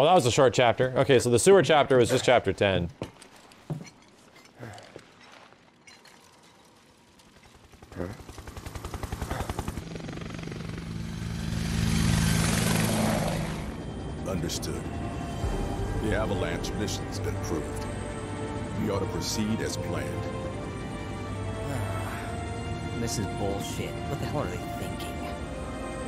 Oh, that was a short chapter. Okay, so the sewer chapter was just chapter 10. Understood. The Avalanche mission's been approved. We ought to proceed as planned. This is bullshit. What the hell are they thinking?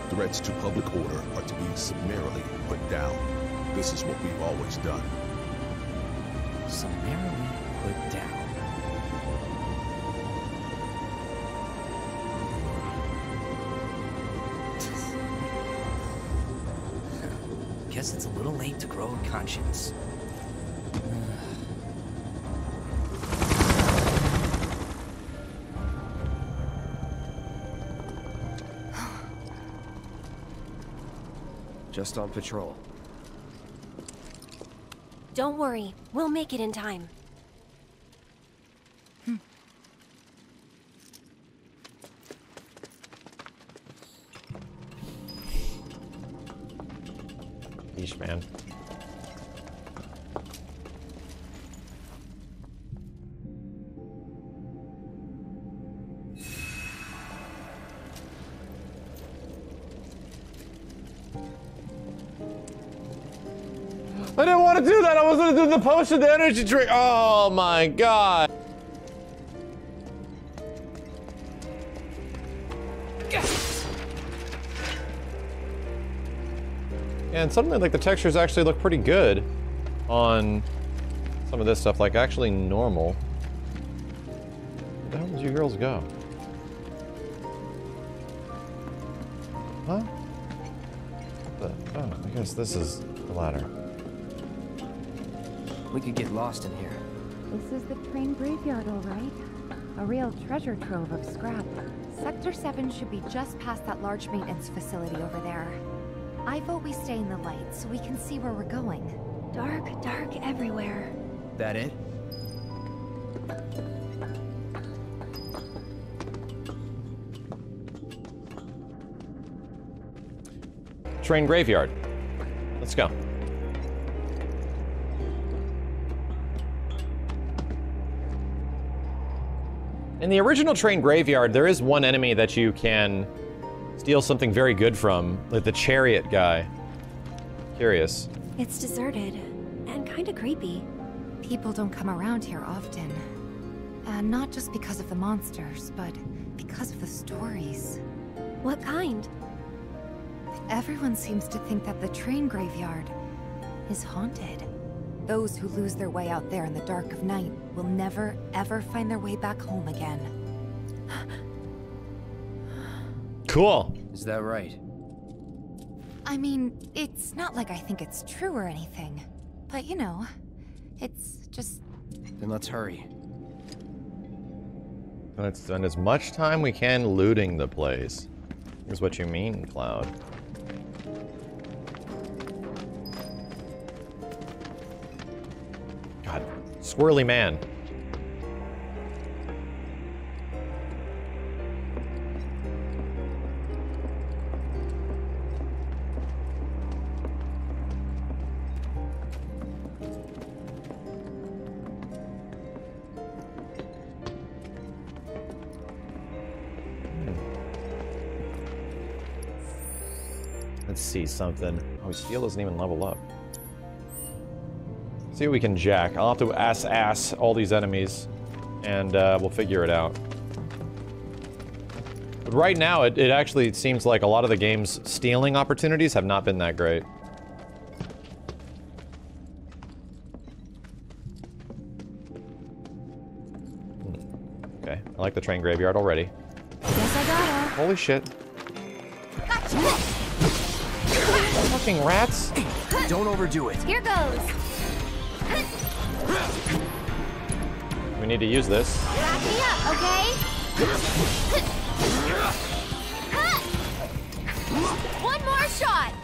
Threats to public order are to be summarily put down. This is what we've always done. Summarily put down. Guess it's a little late to grow a conscience. Just on patrol. Don't worry, we'll make it in time. Going to do the the energy drink. Oh my god. And suddenly, like, the textures actually look pretty good on some of this stuff, like, actually normal. Where the hell did you girls go? Huh? The? Oh, I guess this is the ladder. We could get lost in here. This is the train graveyard, all right. A real treasure trove of scrap. Sector 7 should be just past that large maintenance facility over there. I vote we stay in the light so we can see where we're going. Dark, dark everywhere. That it? Train graveyard. Let's go. In the original train graveyard, there is one enemy that you can steal something very good from, like the chariot guy. Curious. It's deserted and kind of creepy. People don't come around here often. And not just because of the monsters, but because of the stories. What kind? Everyone seems to think that the train graveyard is haunted. Those who lose their way out there in the dark of night will never, ever find their way back home again. Cool. Is that right? I mean, it's not like I think it's true or anything. But you know, it's just Then let's hurry. Let's spend as much time we can looting the place. Is what you mean, Cloud. Squirrely man. Hmm. Let's see something. Oh, his steal doesn't even level up. See what we can jack. I'll have to ass ass all these enemies, and uh, we'll figure it out. But right now, it, it actually seems like a lot of the game's stealing opportunities have not been that great. Hmm. Okay, I like the train graveyard already. Guess I got her. Holy shit. Fucking rats. Don't overdo it. Here goes. We need to use this. Back me up, okay? One more shot.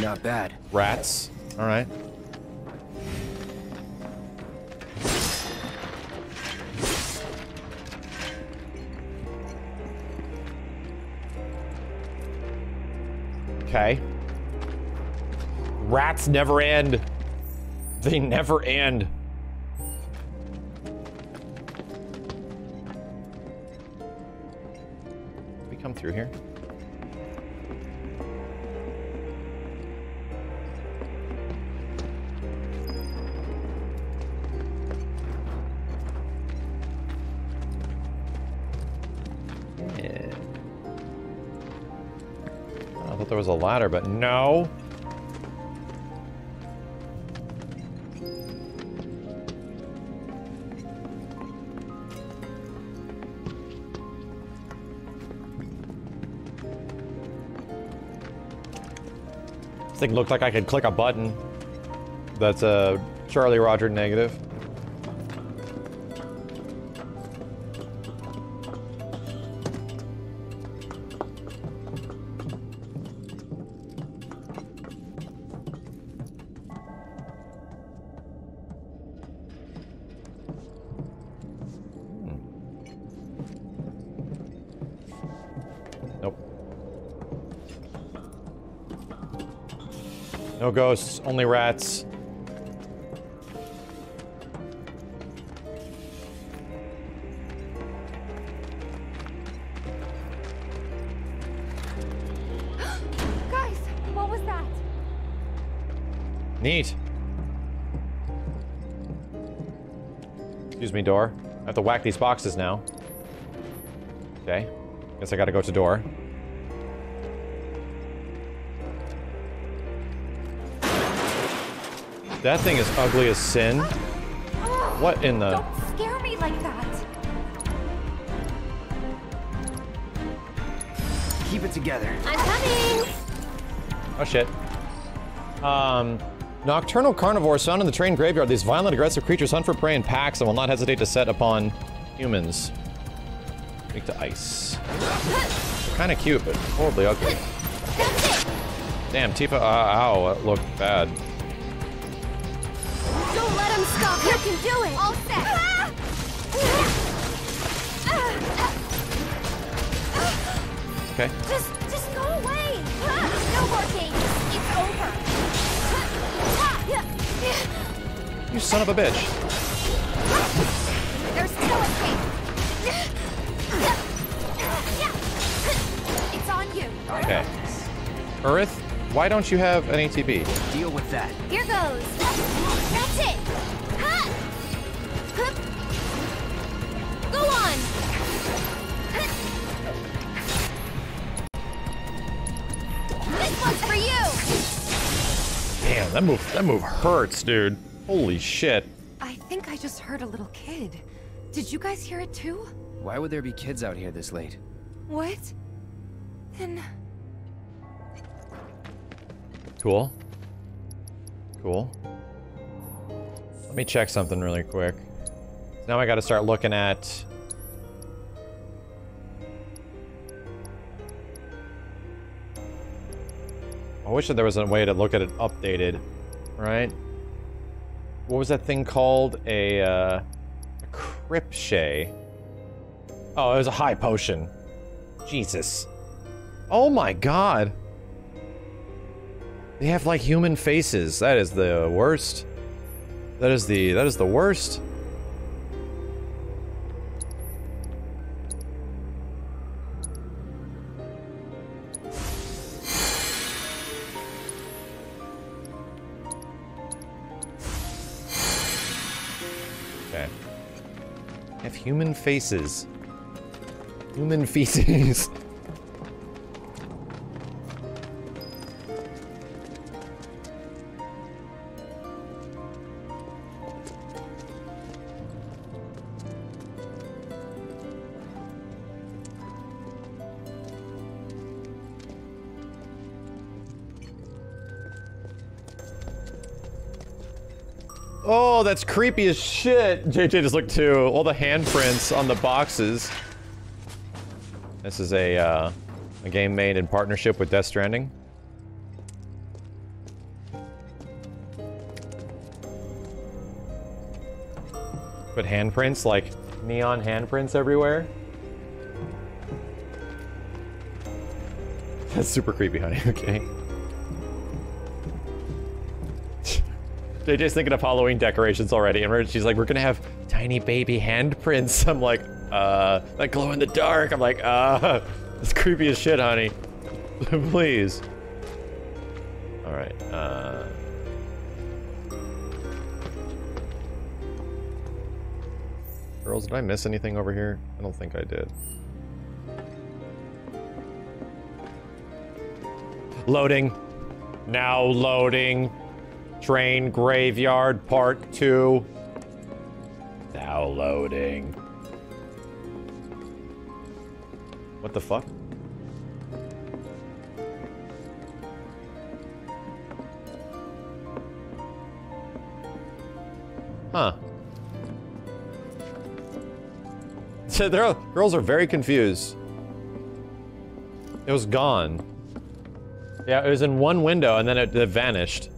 Not bad. Rats. All right. Okay. Rats never end. They never end. Through here. Yeah. I thought there was a ladder, but no. Thing looked like I could click a button. That's a Charlie Roger negative. No ghosts, only rats. Guys, what was that? Neat. Excuse me, door. I have to whack these boxes now. Okay. Guess I gotta go to door. That thing is ugly as sin. What in the... Don't scare me like that. Keep it together. I'm coming! Oh shit. Um, nocturnal carnivores found in the train graveyard. These violent, aggressive creatures hunt for prey in packs and will not hesitate to set upon humans. Make to ice. Kind of cute, but horribly ugly. Damn, Tifa, uh, ow, that looked bad. Can do it! All set! Okay. Just, just go away! No more games! It's over! You son of a bitch. There's still escape! It's on you! Okay. Aerith, why don't you have an ATB? Deal with that. Here goes! That move, that move hurts, dude. Holy shit. I think I just heard a little kid. Did you guys hear it too? Why would there be kids out here this late? What? Then Cool. Cool. Let me check something really quick. Now I gotta start looking at... I wish that there was a way to look at it updated, right? What was that thing called? A, uh... A Cripshay. Oh, it was a high potion. Jesus. Oh my god. They have like human faces. That is the worst. That is the that is the worst. Okay. Have human faces. Human feces. That's creepy as shit. JJ just looked too. All the handprints on the boxes. This is a, uh, a game made in partnership with Death Stranding. But handprints, like neon handprints everywhere. That's super creepy, honey. Okay. JJ's thinking of Halloween decorations already, and she's like, we're gonna have tiny baby handprints. I'm like, uh, that glow in the dark. I'm like, uh, it's creepy as shit, honey. Please. All right. Uh. Girls, did I miss anything over here? I don't think I did. Loading. Now loading. Train Graveyard Part 2. Now loading. What the fuck? Huh. So they're, girls are very confused. It was gone. Yeah, it was in one window and then it, it vanished.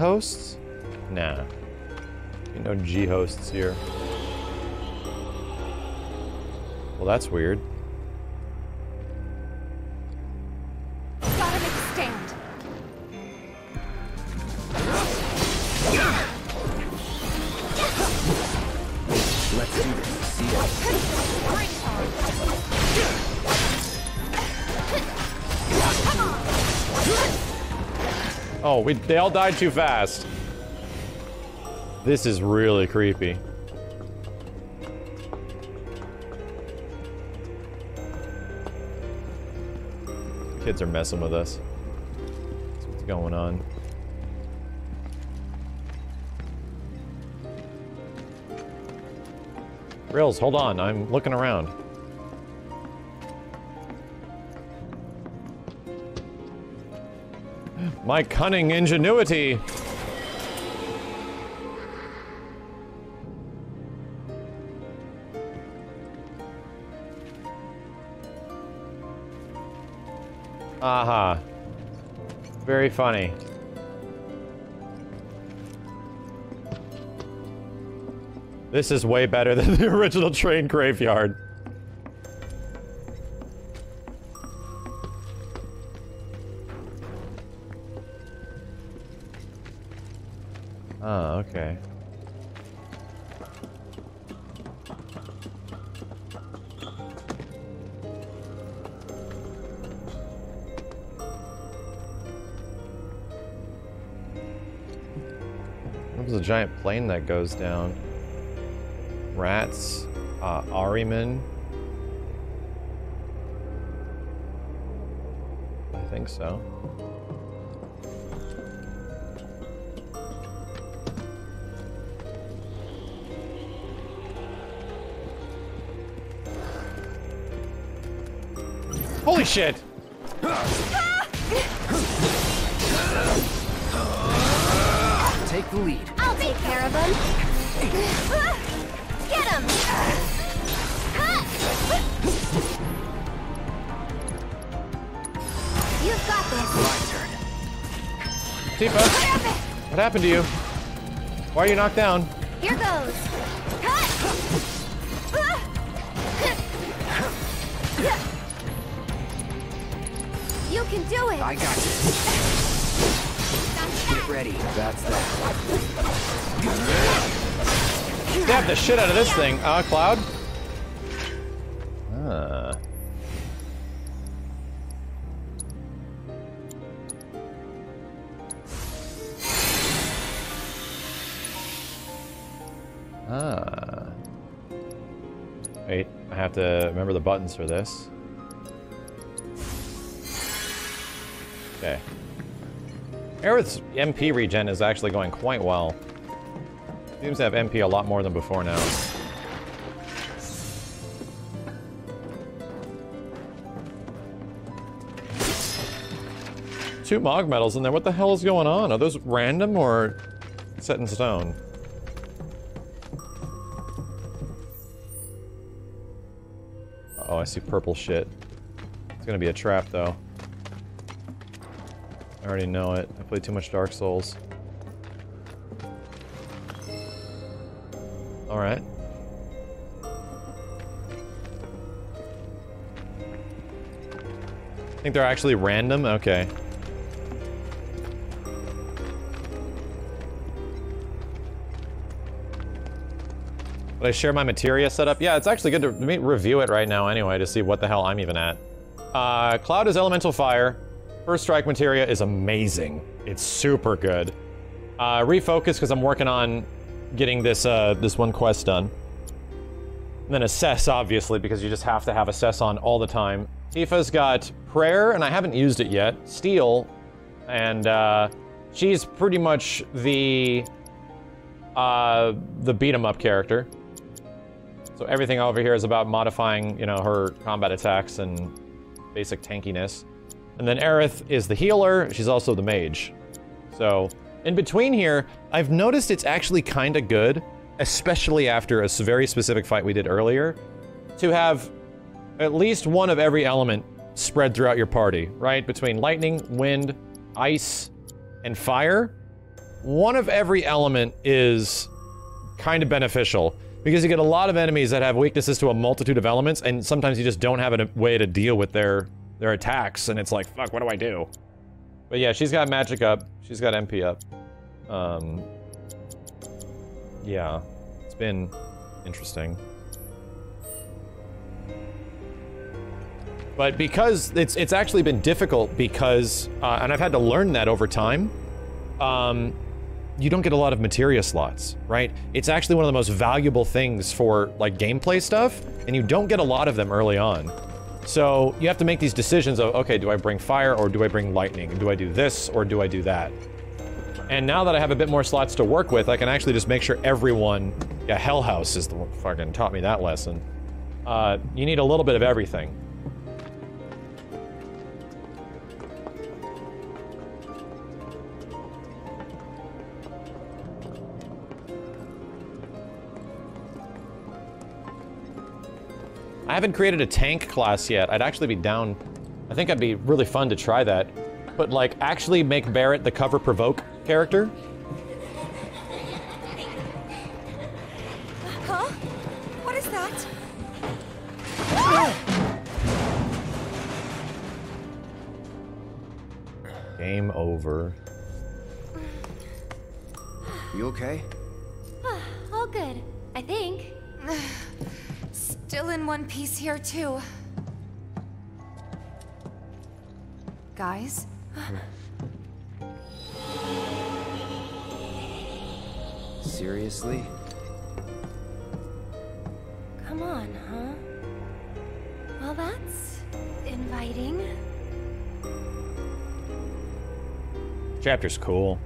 Hosts? Nah. No G hosts here. Well, that's weird. We they all died too fast. This is really creepy. Kids are messing with us. What's going on. Rails, hold on. I'm looking around. My cunning ingenuity! Aha. Very funny. This is way better than the original train graveyard. Plane that goes down. Rats, uh, Ariman. I think so. Holy shit! Take the lead. I'll care of him. Get him! You've got this. My turn. Tifa, what happened to you? Why are you knocked down? Here goes. You can do it. I got you. That's that. ready. That's that. Stab the shit out of this thing. Uh, Cloud? Ah. Ah. Wait, I have to remember the buttons for this. Aerith's MP regen is actually going quite well. Seems to have MP a lot more than before now. Two Mog Medals in there. What the hell is going on? Are those random or set in stone? Uh oh, I see purple shit. It's gonna be a trap though. I already know it. I played too much Dark Souls. Alright. I think they're actually random? Okay. Would I share my materia setup? Yeah, it's actually good to review it right now anyway to see what the hell I'm even at. Uh, Cloud is elemental fire. First strike materia is amazing. It's super good. Uh, refocus because I'm working on getting this uh, this one quest done. And then assess, obviously, because you just have to have assess on all the time. Tifa's got prayer, and I haven't used it yet. Steal, and uh, she's pretty much the uh, the beat 'em up character. So everything over here is about modifying, you know, her combat attacks and basic tankiness. And then Aerith is the healer. She's also the mage. So in between here, I've noticed it's actually kind of good, especially after a very specific fight we did earlier, to have at least one of every element spread throughout your party, right? Between lightning, wind, ice, and fire. One of every element is kind of beneficial because you get a lot of enemies that have weaknesses to a multitude of elements, and sometimes you just don't have a way to deal with their their attacks, and it's like, fuck, what do I do? But yeah, she's got magic up, she's got MP up. Um, yeah, it's been interesting. But because it's it's actually been difficult because, uh, and I've had to learn that over time. Um, you don't get a lot of materia slots, right? It's actually one of the most valuable things for like gameplay stuff, and you don't get a lot of them early on. So you have to make these decisions of, okay, do I bring fire or do I bring lightning? Do I do this or do I do that? And now that I have a bit more slots to work with, I can actually just make sure everyone, yeah, Hell House is the one fucking taught me that lesson. Uh, you need a little bit of everything. I haven't created a tank class yet. I'd actually be down. I think I'd be really fun to try that. But like, actually make Barret the cover provoke character. Huh? What is that? Game over. You okay? All good, I think. Still in one piece here, too. Guys? Seriously? Come on, huh? Well, that's inviting. Chapter's cool.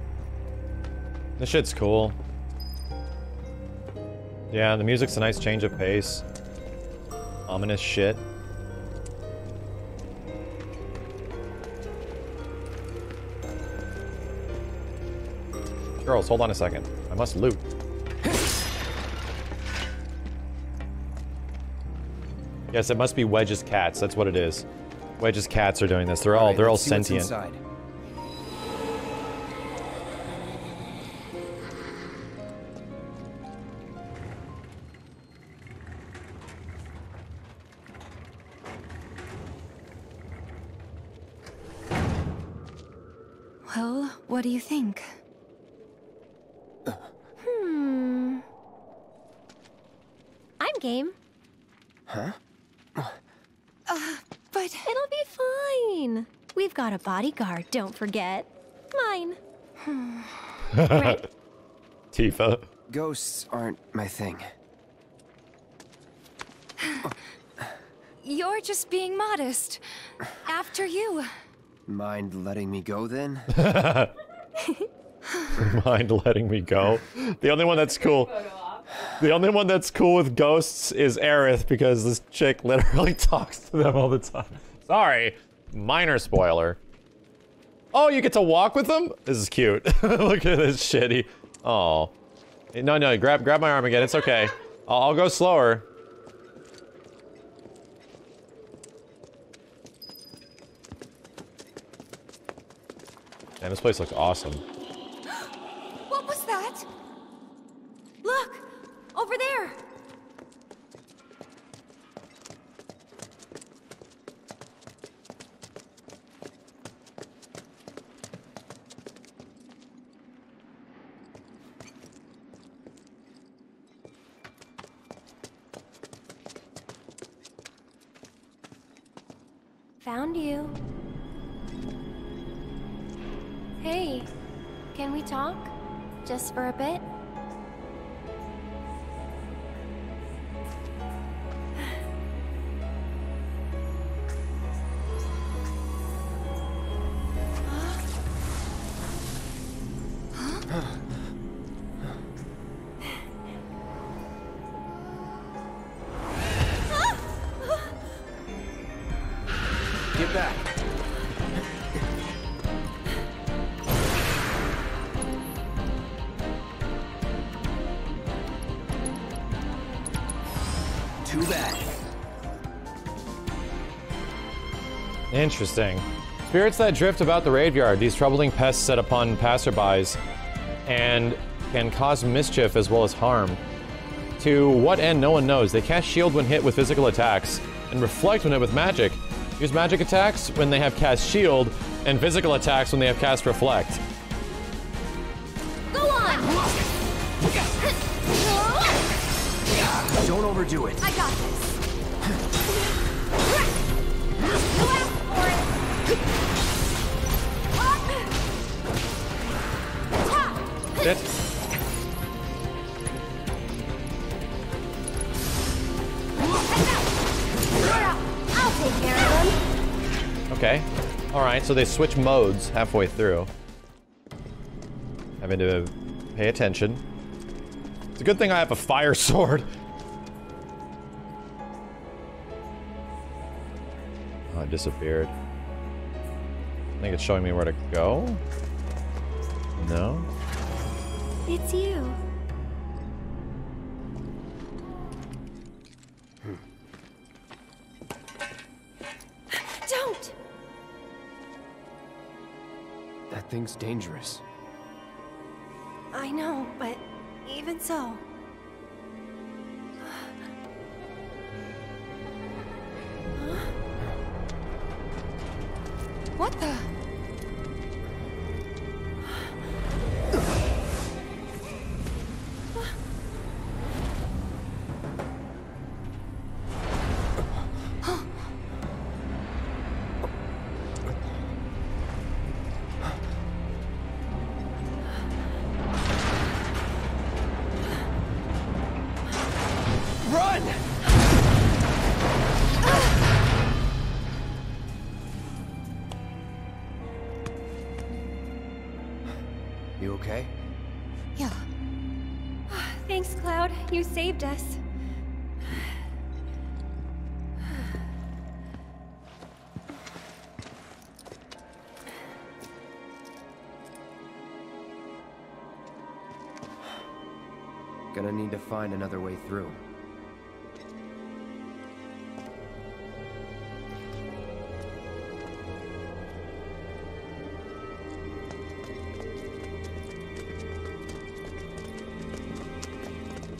This shit's cool. Yeah, the music's a nice change of pace. Ominous shit. Girls, hold on a second. I must loot. Yes, it must be Wedge's cats. That's what it is. Wedge's cats are doing this. They're all they're all let's see what's sentient. A bodyguard, don't forget. Mine. Ready? Tifa. Ghosts aren't my thing. you're just being modest. After you. Mind letting me go then? mind letting me go. The only one that's cool. The only one that's cool with ghosts is Aerith because this chick literally talks to them all the time. Sorry, minor spoiler. Oh, you get to walk with them? This is cute. Look at this shitty. Oh, no, no, grab grab my arm again. It's okay. I'll, I'll go slower. Man, this place looks awesome. Get back. Too bad. Interesting. Spirits that drift about the graveyard. These troubling pests set upon passerbys and can cause mischief as well as harm. To what end, no one knows. They cast shield when hit with physical attacks and reflect when hit with magic. Use magic attacks when they have cast shield and physical attacks when they have cast reflect. Alright, so they switch modes halfway through. Having to pay attention. It's a good thing I have a fire sword. Oh, it disappeared. I think it's showing me where to go. No? It's you. That thing's dangerous. I know, but even so. What the? Need to find another way through.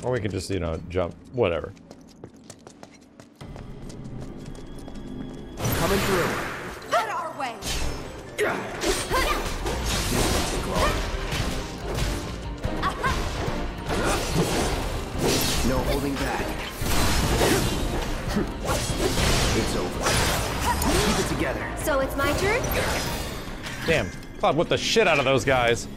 Or we can just, you know, jump. Whatever. Coming through. Out our way! No holding back. It's over. Keep it together. So it's my turn? Damn. Cloud whipped the shit out of those guys.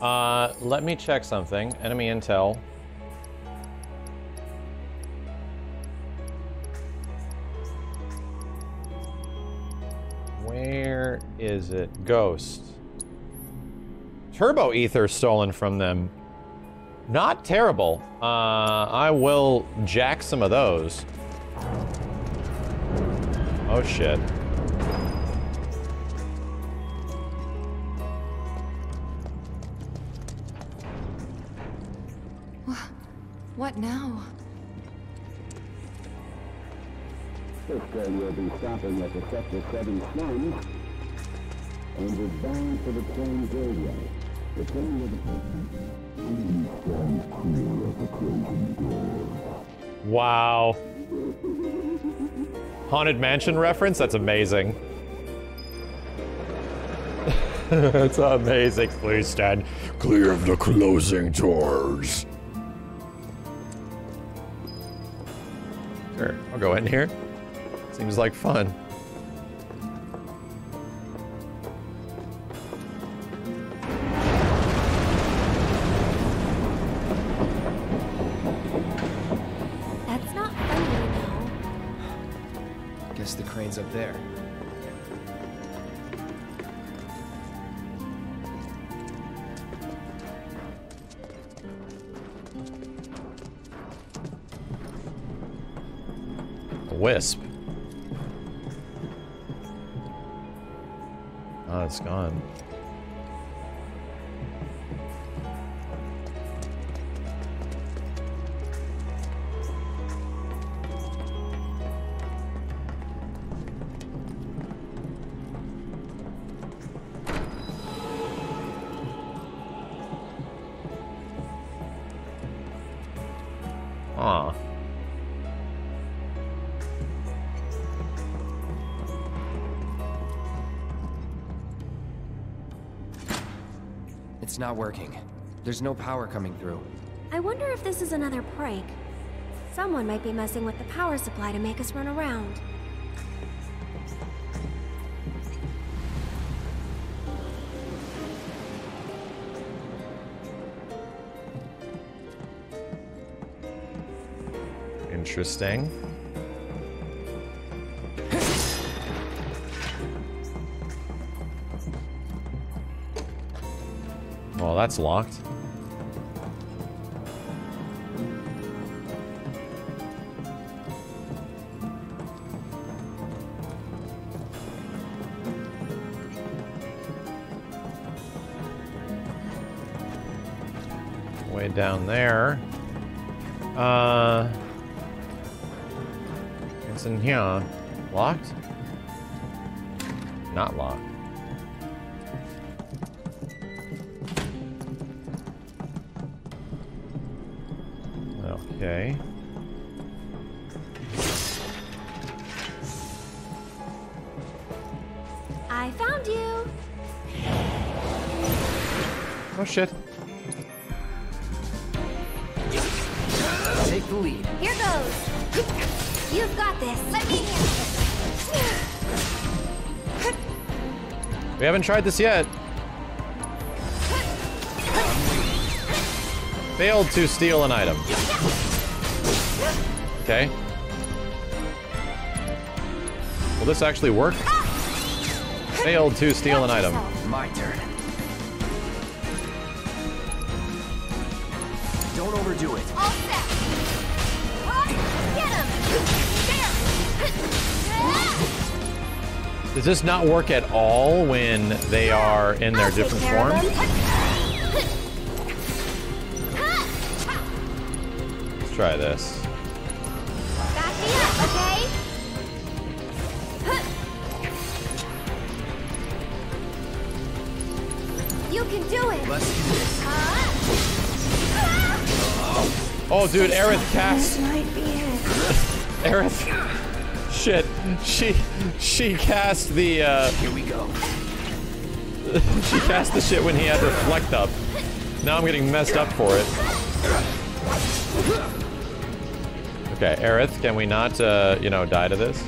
Uh, let me check something. Enemy intel. Where is it? Ghost. Turbo ether stolen from them. Not terrible. Uh, I will jack some of those. Oh shit. What now? This Sector will be stopping at the Sector 7 slums and is bound for the train graveyard. Wow. Haunted Mansion reference? That's amazing. That's amazing. Please stand clear of the closing doors. Sure, I'll go in here. Seems like fun. It's not working. There's no power coming through. I wonder if this is another prank. Someone might be messing with the power supply to make us run around. Interesting. Well, that's locked. Way down there. Uh, it's in here. Locked? Not locked. We haven't tried this yet. Failed to steal an item. Okay. Will this actually work? Failed to steal an item. My turn. Don't overdo it. Does this not work at all when they are in their different forms? Let's try this. Back me up, okay? You can do it. Let's do this. Oh, dude, Aerith cast. might be it. Aerith. Shit. She she cast the uh Here we go. she cast the shit when he had reflect up. Now I'm getting messed up for it. Okay, Aerith, can we not uh, you know, die to this?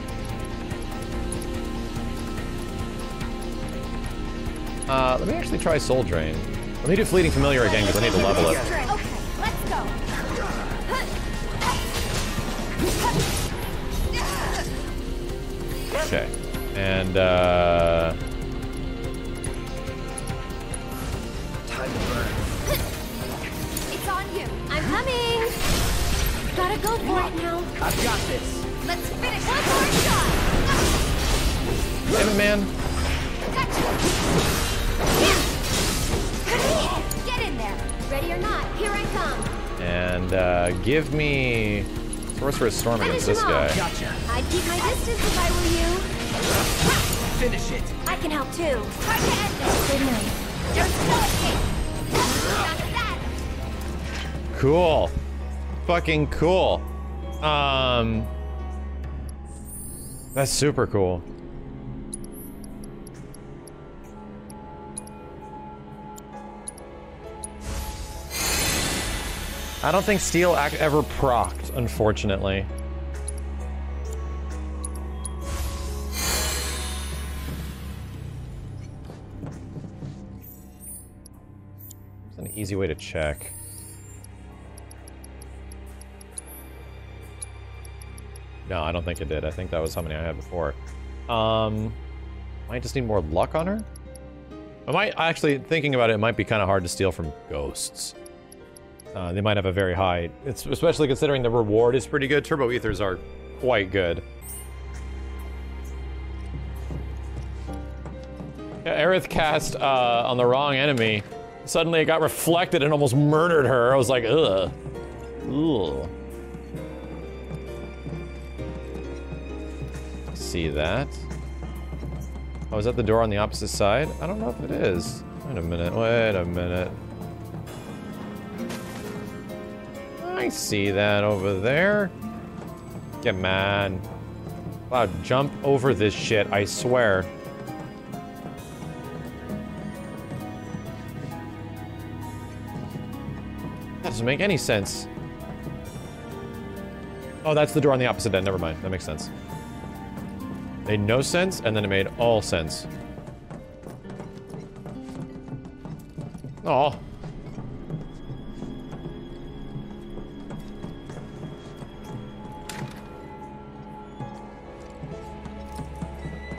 Uh, let me actually try Soul Drain. Let me do Fleeting Familiar again because I need to level it. And uh Time to burn. It's on you. I'm coming! Gotta go for it now. I've got this. Let's finish one more shot. Damn it, man. Get in there. Ready or not, here I come. And uh give me Sorcerous Storm against this him guy. off. Gotcha. I'd keep my distance if I were you. Finish it. I can help too. Try to end this. Good night. There's no escape. Cool. Fucking cool. Um. That's super cool. I don't think steal ac- ever procced, unfortunately. Easy way to check. No, I don't think it did. I think that was how many I had before. Um, might just need more luck on her. I might actually thinking about it. It might be kind of hard to steal from ghosts. Uh, they might have a very high. It's especially considering the reward is pretty good. Turbo ethers are quite good. Yeah, Aerith cast uh, on the wrong enemy. Suddenly it got reflected and almost murdered her. I was like, ugh. Ugh. See that? Oh, is that the door on the opposite side? I don't know if it is. Wait a minute, wait a minute. I see that over there. Get mad. Wow, jump over this shit, I swear. Doesn't make any sense. Oh, that's the door on the opposite end. Never mind. That makes sense. Made no sense, and then it made all sense. Oh.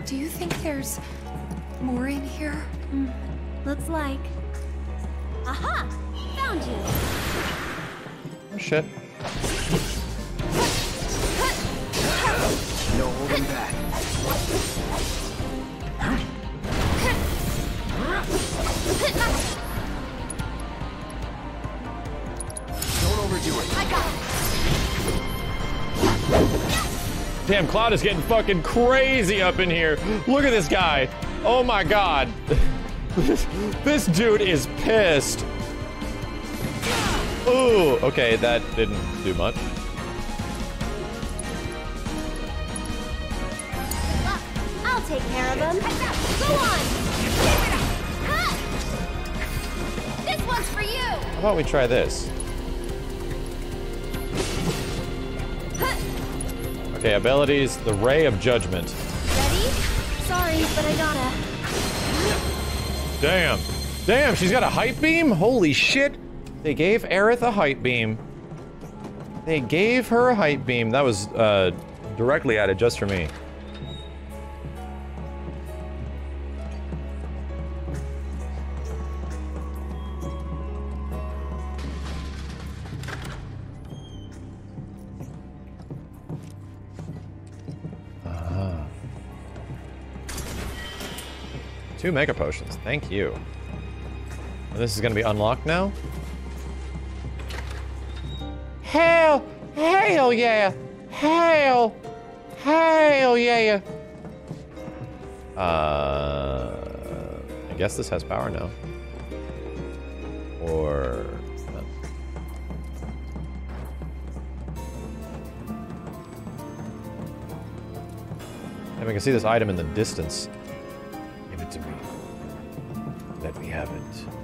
Do you think there's more in here? Hmm. Looks like. Aha! Found you. Oh, shit. No holding back. Don't overdo it. I got it. Damn, Cloud is getting fucking crazy up in here. Look at this guy. Oh my god. this dude is pissed. Ooh, okay, that didn't do much. I'll take care of him. Go on. This one's for you. How about we try this? Okay, abilities, the Ray of Judgment. Ready? Sorry, but I gotta. Damn. Damn, she's got a hype beam? Holy shit. They gave Aerith a hype beam. They gave her a hype beam. That was uh, directly added just for me. Two mega potions. Thank you. This is going to be unlocked now? Hell! Hell yeah! Hell! Hell yeah! Uh, I guess this has power now. Or... we can see this item in the distance. Give it to me. Let me have it.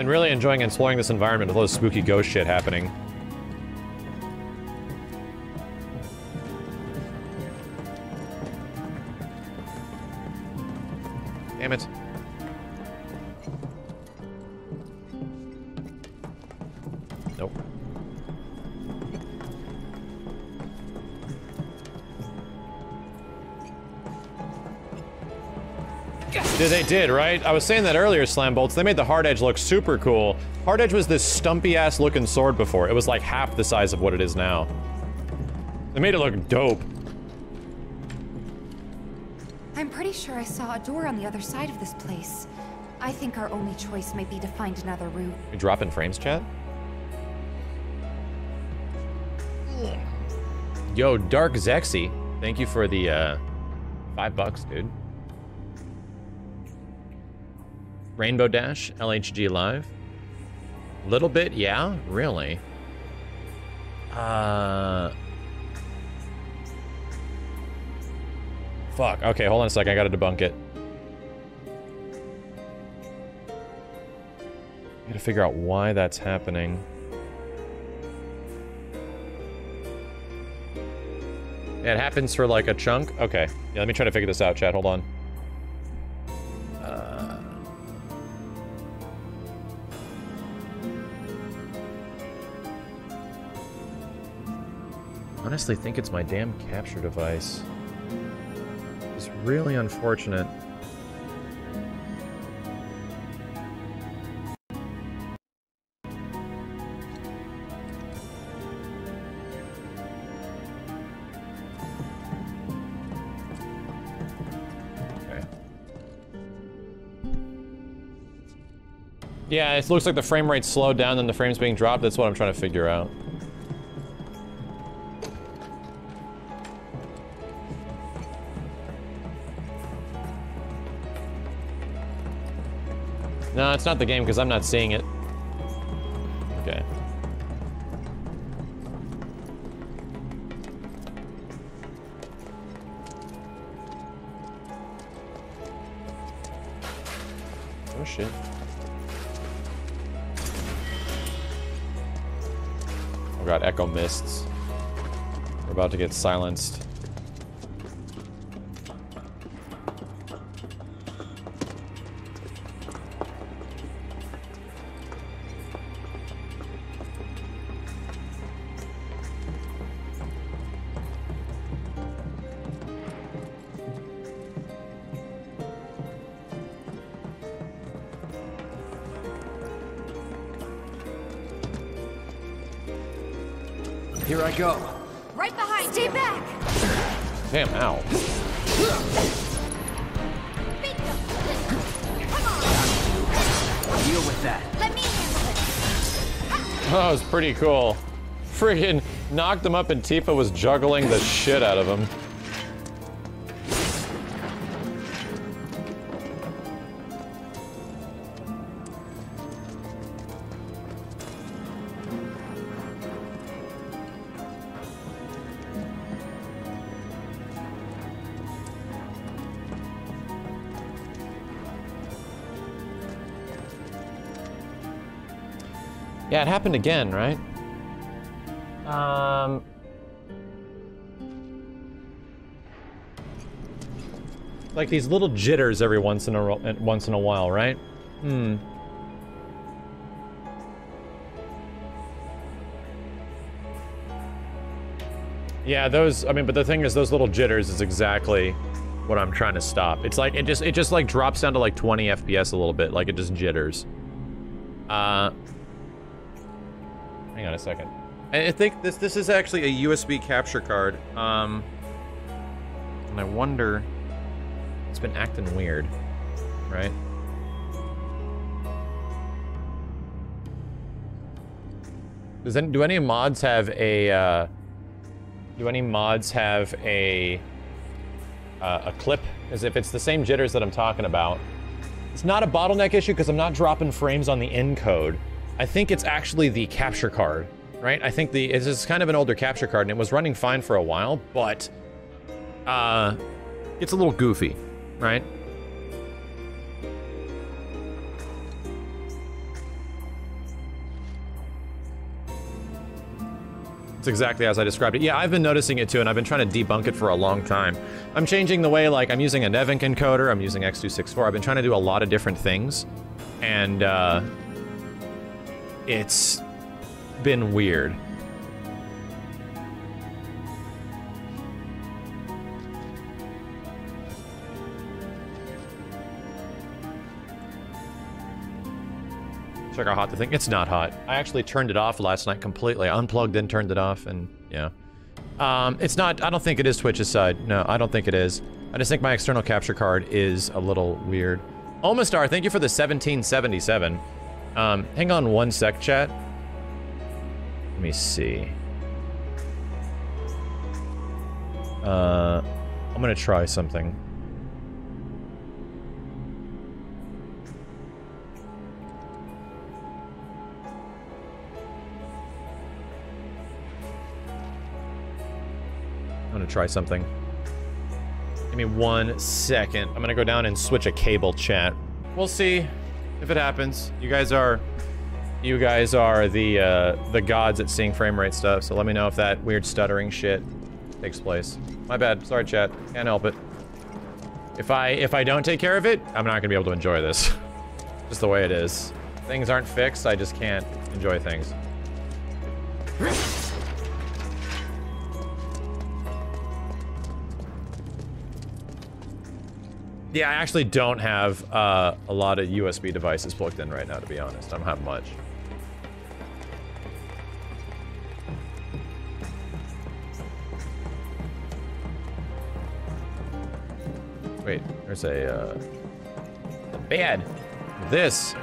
Been really enjoying exploring this environment with all this spooky ghost shit happening. Did right? I was saying that earlier, Slam Bolts. They made the Hard Edge look super cool. Hard Edge was this stumpy ass looking sword before. It was like half the size of what it is now. They made it look dope. I'm pretty sure I saw a door on the other side of this place. I think our only choice might be to find another route. We drop in frames, chat? Yo, Dark Zexy, thank you for the uh, five bucks, dude. Rainbow Dash, LHG Live. Little bit, yeah, really. Uh. Fuck. Okay, hold on a sec. I gotta debunk it. Gotta figure out why that's happening. It happens for like a chunk. Okay. Yeah, let me try to figure this out, Chad. Hold on. I honestly, think it's my damn capture device. It's really unfortunate. Yeah, it looks like the frame rate slowed down and the frames being dropped. That's what I'm trying to figure out. No, it's not the game because I'm not seeing it. Okay. Oh shit. Oh god, echo mists. We're about to get silenced. Pretty cool. Friggin' knocked him up and Tifa was juggling the shit out of him. Yeah, it happened again, right? Um. Like these little jitters every once in a uh, once in a while, right? Hmm. Yeah, those. I mean, but the thing is, those little jitters is exactly what I'm trying to stop. It's like it just it just like drops down to like 20 FPS a little bit, like it just jitters. Uh. Second. I I think this this is actually a USB capture card. Um, and I wonder, it's been acting weird, right? Does any, do any mods have a uh, do any mods have a uh, a clip? As if it's the same jitters that I'm talking about. It's not a bottleneck issue because I'm not dropping frames on the encode. I think it's actually the capture card, right? I think the it's kind of an older capture card and it was running fine for a while, but uh, it's a little goofy, right? It's exactly as I described it. Yeah, I've been noticing it too, and I've been trying to debunk it for a long time. I'm changing the way, like, I'm using a NVENC encoder, I'm using X264, I've been trying to do a lot of different things, and, uh, it's been weird. Check how hot the thing. It's not hot. I actually turned it off last night completely. I unplugged and turned it off, and yeah. Um, it's not. I don't think it is Twitch's side. No, I don't think it is. I just think my external capture card is a little weird. Omastar, thank you for the 1777. Um, hang on one sec, chat. Let me see. Uh, I'm gonna try something. I'm gonna try something. Give me one second. I'm gonna go down and switch a cable chat. We'll see if it happens. You guys are, you guys are the uh, the gods at seeing frame rate stuff. So let me know if that weird stuttering shit takes place. My bad. Sorry, chat. Can't help it. If I if I don't take care of it, I'm not gonna be able to enjoy this. just the way it is. Things aren't fixed. I just can't enjoy things. Yeah, I actually don't have uh, a lot of USB devices plugged in right now, to be honest. I don't have much. Wait, there's a, uh, a bed. This.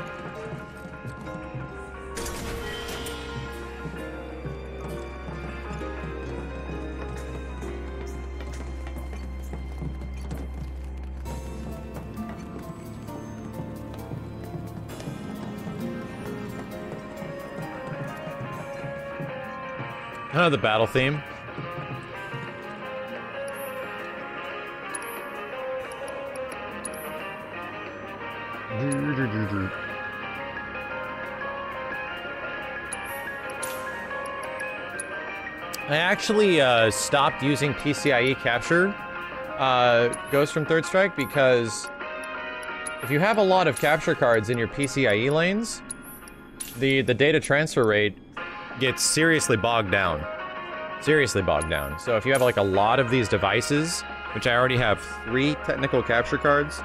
The battle theme. I actually uh, stopped using PCIe capture uh, Ghost from Third Strike because if you have a lot of capture cards in your PCIe lanes, the, the data transfer rate gets seriously bogged down. Seriously bogged down. So if you have like a lot of these devices, which I already have three technical capture cards,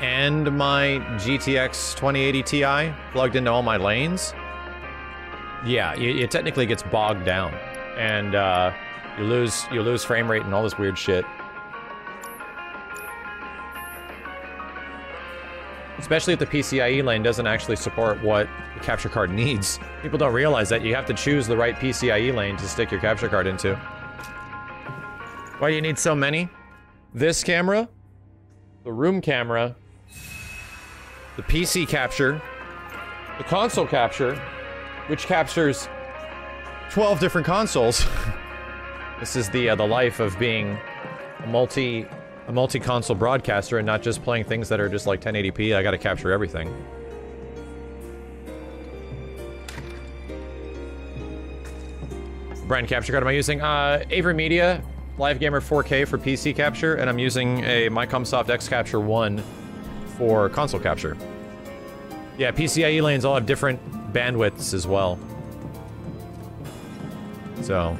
and my GTX 2080 Ti plugged into all my lanes, yeah, it, technically gets bogged down, and uh, you lose you lose frame rate and all this weird shit. Especially if the PCIe lane doesn't actually support what the capture card needs. People don't realize that you have to choose the right PCIe lane to stick your capture card into. Why do you need so many? This camera, the room camera, the PC capture, the console capture, which captures 12 different consoles. this is the uh, the life of being a multi a multi-console broadcaster and not just playing things that are just like 1080p. I gotta capture everything. Brand capture card am I using? Uh, AverMedia, Live Gamer 4K for PC capture, and I'm using a Micomsoft X Capture 1 for console capture. Yeah, PCIe lanes all have different bandwidths as well. So,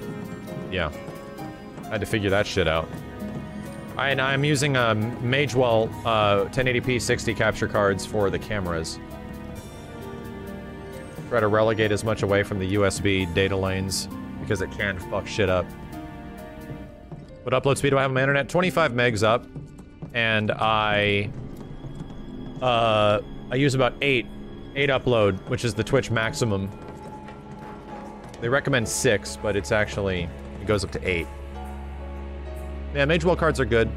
yeah. I had to figure that shit out. And I'm using um, Magewell uh, 1080p 60 capture cards for the cameras. Try to relegate as much away from the USB data lanes because it can fuck shit up. What upload speed do I have on my internet? 25 megs up, and I uh, I use about eight, eight upload, which is the Twitch maximum. They recommend six, but it's actually it goes up to eight. Yeah, Magewell cards are good.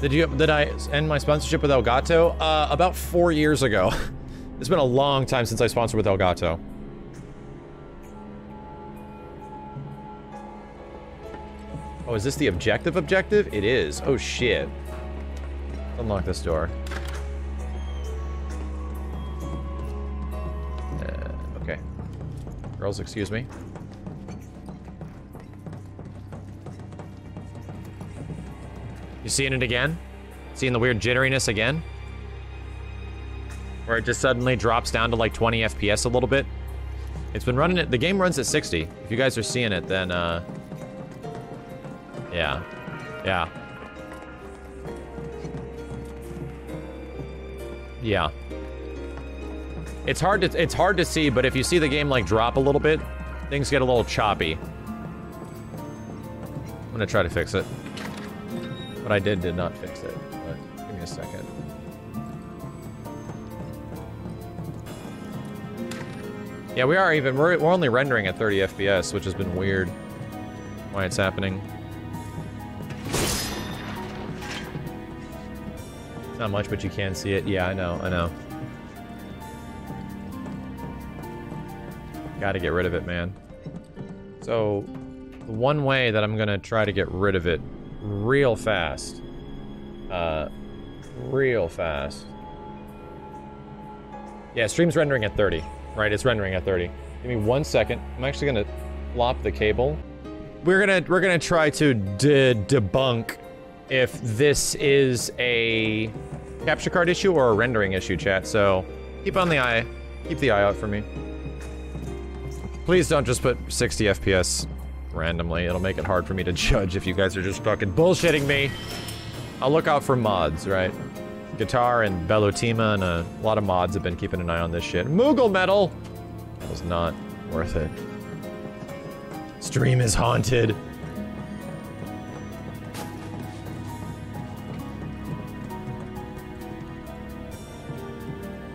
Did you did I end my sponsorship with Elgato? Uh, about four years ago. it's been a long time since I sponsored with Elgato. Oh, is this the objective objective? It is. Oh shit. Unlock this door. Uh, okay. Girls, excuse me. You seeing it again? Seeing the weird jitteriness again? Where it just suddenly drops down to like 20 FPS a little bit? It's been running it, the game runs at 60. If you guys are seeing it, then, uh... Yeah. Yeah. Yeah. It's hard to, it's hard to see, but if you see the game, like, drop a little bit, things get a little choppy. I'm gonna try to fix it. What I did did not fix it, but give me a second. Yeah, we are even. We're, we're only rendering at 30 FPS, which has been weird. Why it's happening. Not much, but you can see it. Yeah, I know, I know. Gotta get rid of it, man. So, the one way that I'm gonna try to get rid of it real fast, uh, real fast. Yeah, stream's rendering at 30, right? It's rendering at 30. Give me one second. I'm actually gonna flop the cable. We're gonna we're gonna try to de debunk if this is a capture card issue or a rendering issue, chat. So keep on the eye, keep the eye out for me. Please don't just put 60 FPS randomly. It'll make it hard for me to judge if you guys are just fucking bullshitting me. I'll look out for mods, right? Guitar and Bellutima and a lot of mods have been keeping an eye on this shit. Moogle Medal! That was not worth it. Stream is haunted.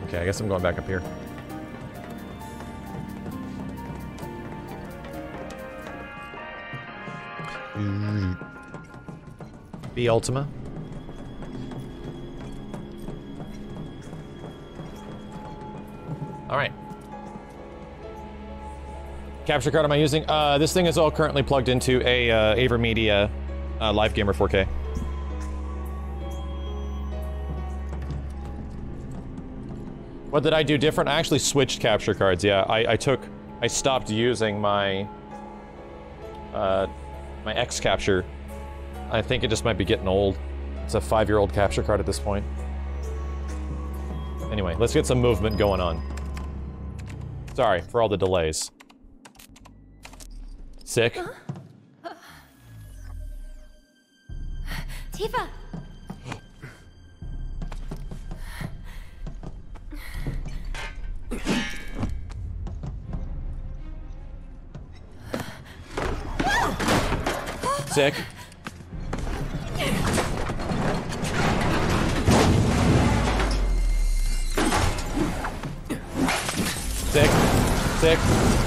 Okay, I guess I'm going back up here. B Ultima. All right. Capture card am I using? Uh, this thing is all currently plugged into a uh, AverMedia uh, Live Gamer 4K. What did I do different? I actually switched capture cards. Yeah, I, I took, I stopped using my, uh, my X capture. I think it just might be getting old. It's a five-year-old capture card at this point. Anyway, let's get some movement going on. Sorry for all the delays. Sick. Tifa! Sick. Sick. Sick.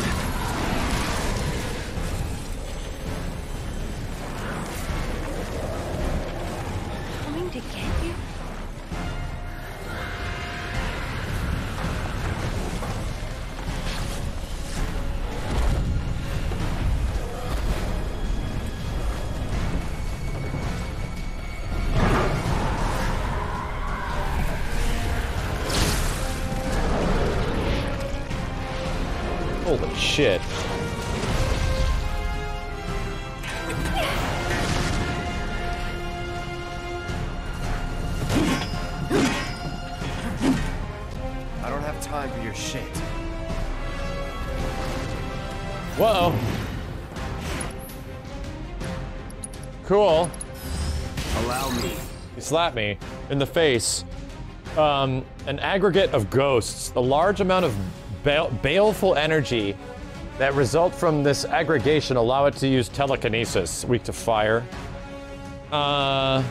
Shit. I don't have time for your shit. Whoa. Cool. Allow me. He slapped me in the face. Um, an aggregate of ghosts. a large amount of bale- baleful energy that result from this aggregation allow it to use telekinesis, weak to fire. Uh,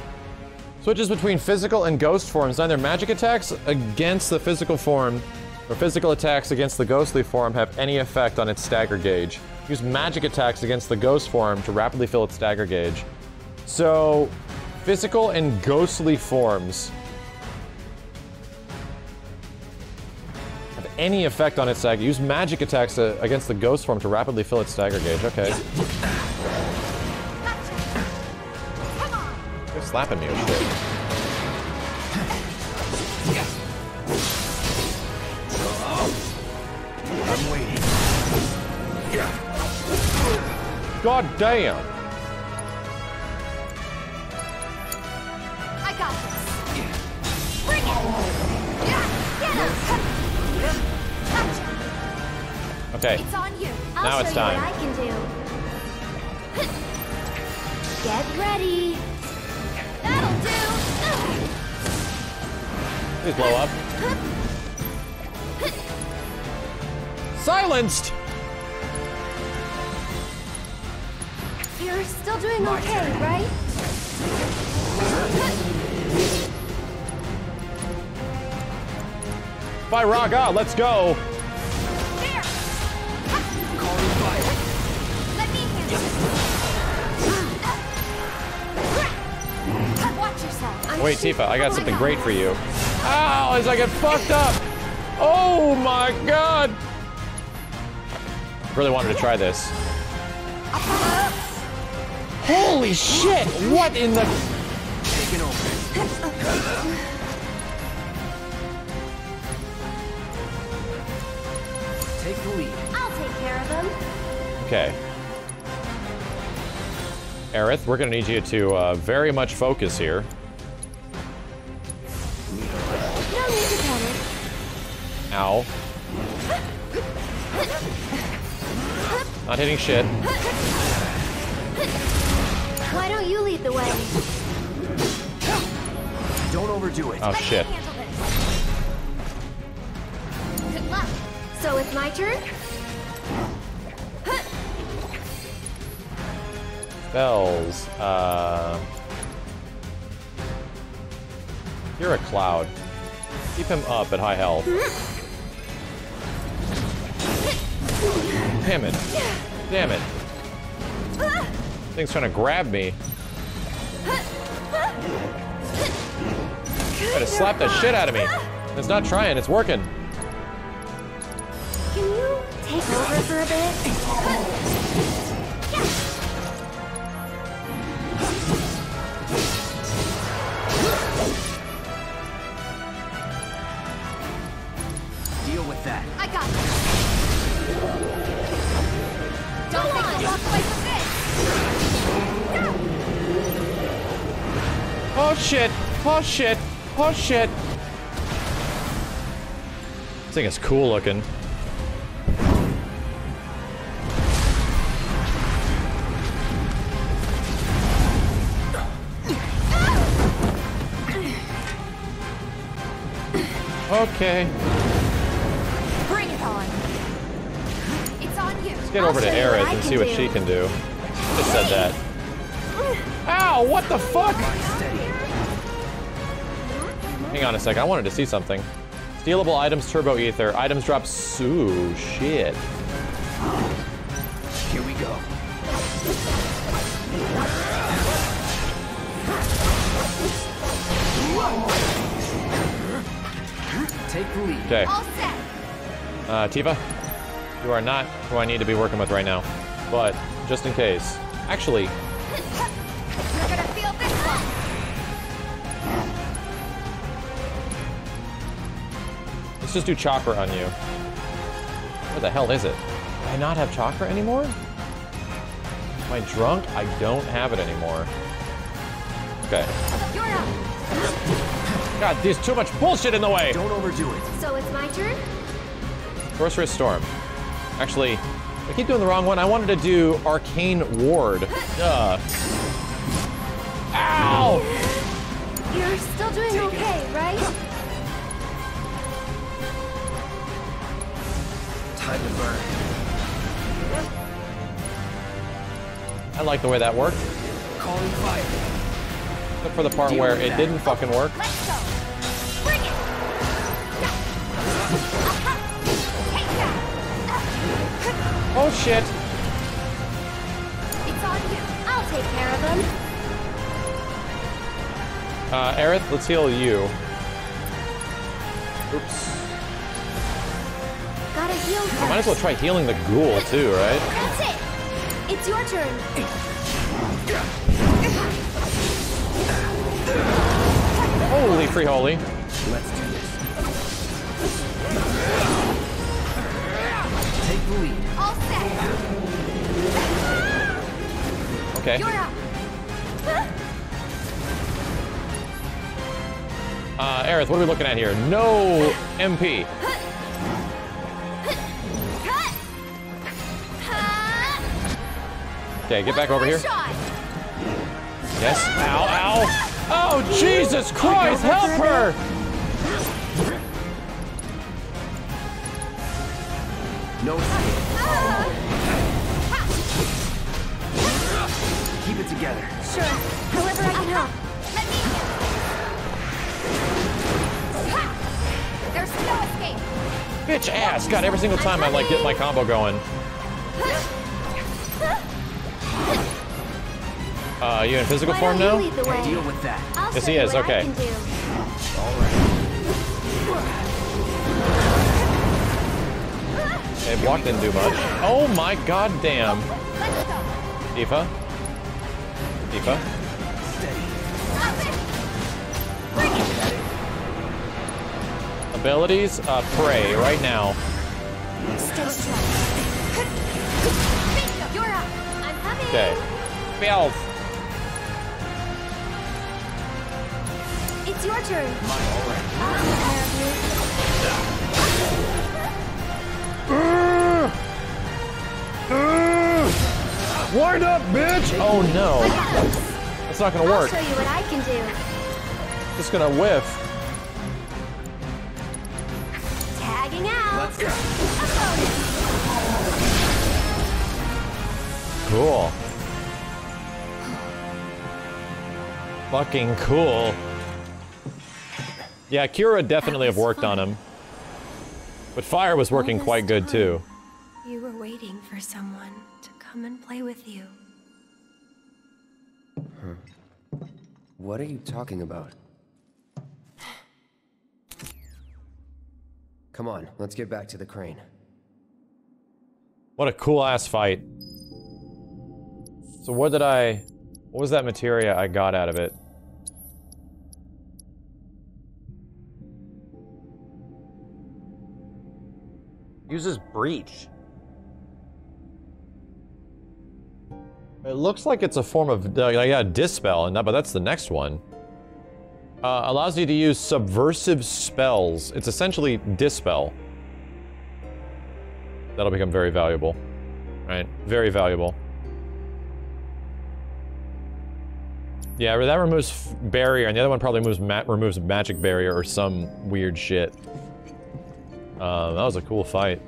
switches between physical and ghost forms. Neither magic attacks against the physical form or physical attacks against the ghostly form have any effect on its stagger gauge. Use magic attacks against the ghost form to rapidly fill its stagger gauge. So, physical and ghostly forms any effect on its stagger. Use magic attacks against the ghost form to rapidly fill its stagger gauge. Okay. You're slapping me shit. I'm waiting. God damn. Okay. It's on you. I'll Now show it's you time. what I can do. Get ready. That'll do. Please blow up. Silenced! You're still doing okay, right? By Raga, let's go! Wait, Tifa, I got something great for you. Ow, as I get fucked up. Oh my god. Really wanted to try this. Holy shit! What in the... Taking. Take the lead. I'll take care of them. Okay. Aerith, we're gonna need you to uh, very much focus here. No need to. Ow. Not hitting shit. Why don't you lead the way? Don't overdo it. Oh shit. Good luck. So it's my turn? Spells. Uh. You're a cloud. Keep him up at high health. Damn it. Damn it. Thing's trying to grab me. Gotta slap the shit out of me. It's not trying, it's working. Can you take over for a bit? Oh shit! Oh shit! Oh shit! This thing is cool looking. Okay, Bring it on. It's on you. let's get over to show Aerith and can see what do. she can do. Just said that. Ow! What the fuck? Steady. Hang on a sec. I wanted to see something. Stealable items, turbo ether. Items drop. Ooh, shit. Here we go. Take the lead. Okay. All set. Uh, Tifa, you are not who I need to be working with right now. But, just in case. Actually, just do chakra on you. What the hell is it? Do I not have chakra anymore? Am I drunk? I don't have it anymore. Okay. You're up. God, there's too much bullshit in the way! Don't overdo it. So it's my turn? Sorcerous Storm. Actually, I keep doing the wrong one. I wanted to do Arcane Ward. Duh. Ow! You're still doing okay, right? Time to burn. I like the way that worked. Calling fire. Except for the part Deal where it that. didn't fucking work. Let's go. Bring it. Oh shit! It's on you. I'll take care of them. Uh, Aerith, let's heal you. Oops. Gotta heal first. Might as well try healing the ghoul too, right? That's it. It's your turn. Holy free holy. Let's do this. Take the lead. All set. Okay. You're up. Uh, Aerith, what are we looking at here? No MP. Okay, get back over here. Yes. Ow, ow. Oh, Jesus Christ, help her! No. Keep it together. Sure. However I can help. Let me. Ha! There's no escape. Bitch ass. God, every single time I like get my combo going. Uh, you in physical form now? you lead the way? Deal with that. I'll Yes, he is, okay. I can do. Block didn't do much. Oh my god damn. Tifa. Tifa. Abilities, uh, pray right now. Stay strong. You're up. I'm coming. Okay. Bells. It's your turn. I'll take care of you. Wind up, bitch! Oh no. That's not gonna work. I'll work. show you what I can do. Just gonna whiff. Tagging out. Let's go. Cool. Fucking cool. Yeah, Kira definitely have worked on him. But Fire was working quite good too. You were waiting for someone to come and play with you. Huh. What are you talking about? Come on, let's get back to the crane. What a cool ass fight. So what did I what was that materia I got out of it? Uses breach. It looks like it's a form of uh, yeah, dispel, and that, but that's the next one. Uh, allows you to use subversive spells. It's essentially dispel. That'll become very valuable. Right? Very valuable. Yeah, that removes barrier, and the other one probably moves ma removes magic barrier or some weird shit. Uh, that was a cool fight.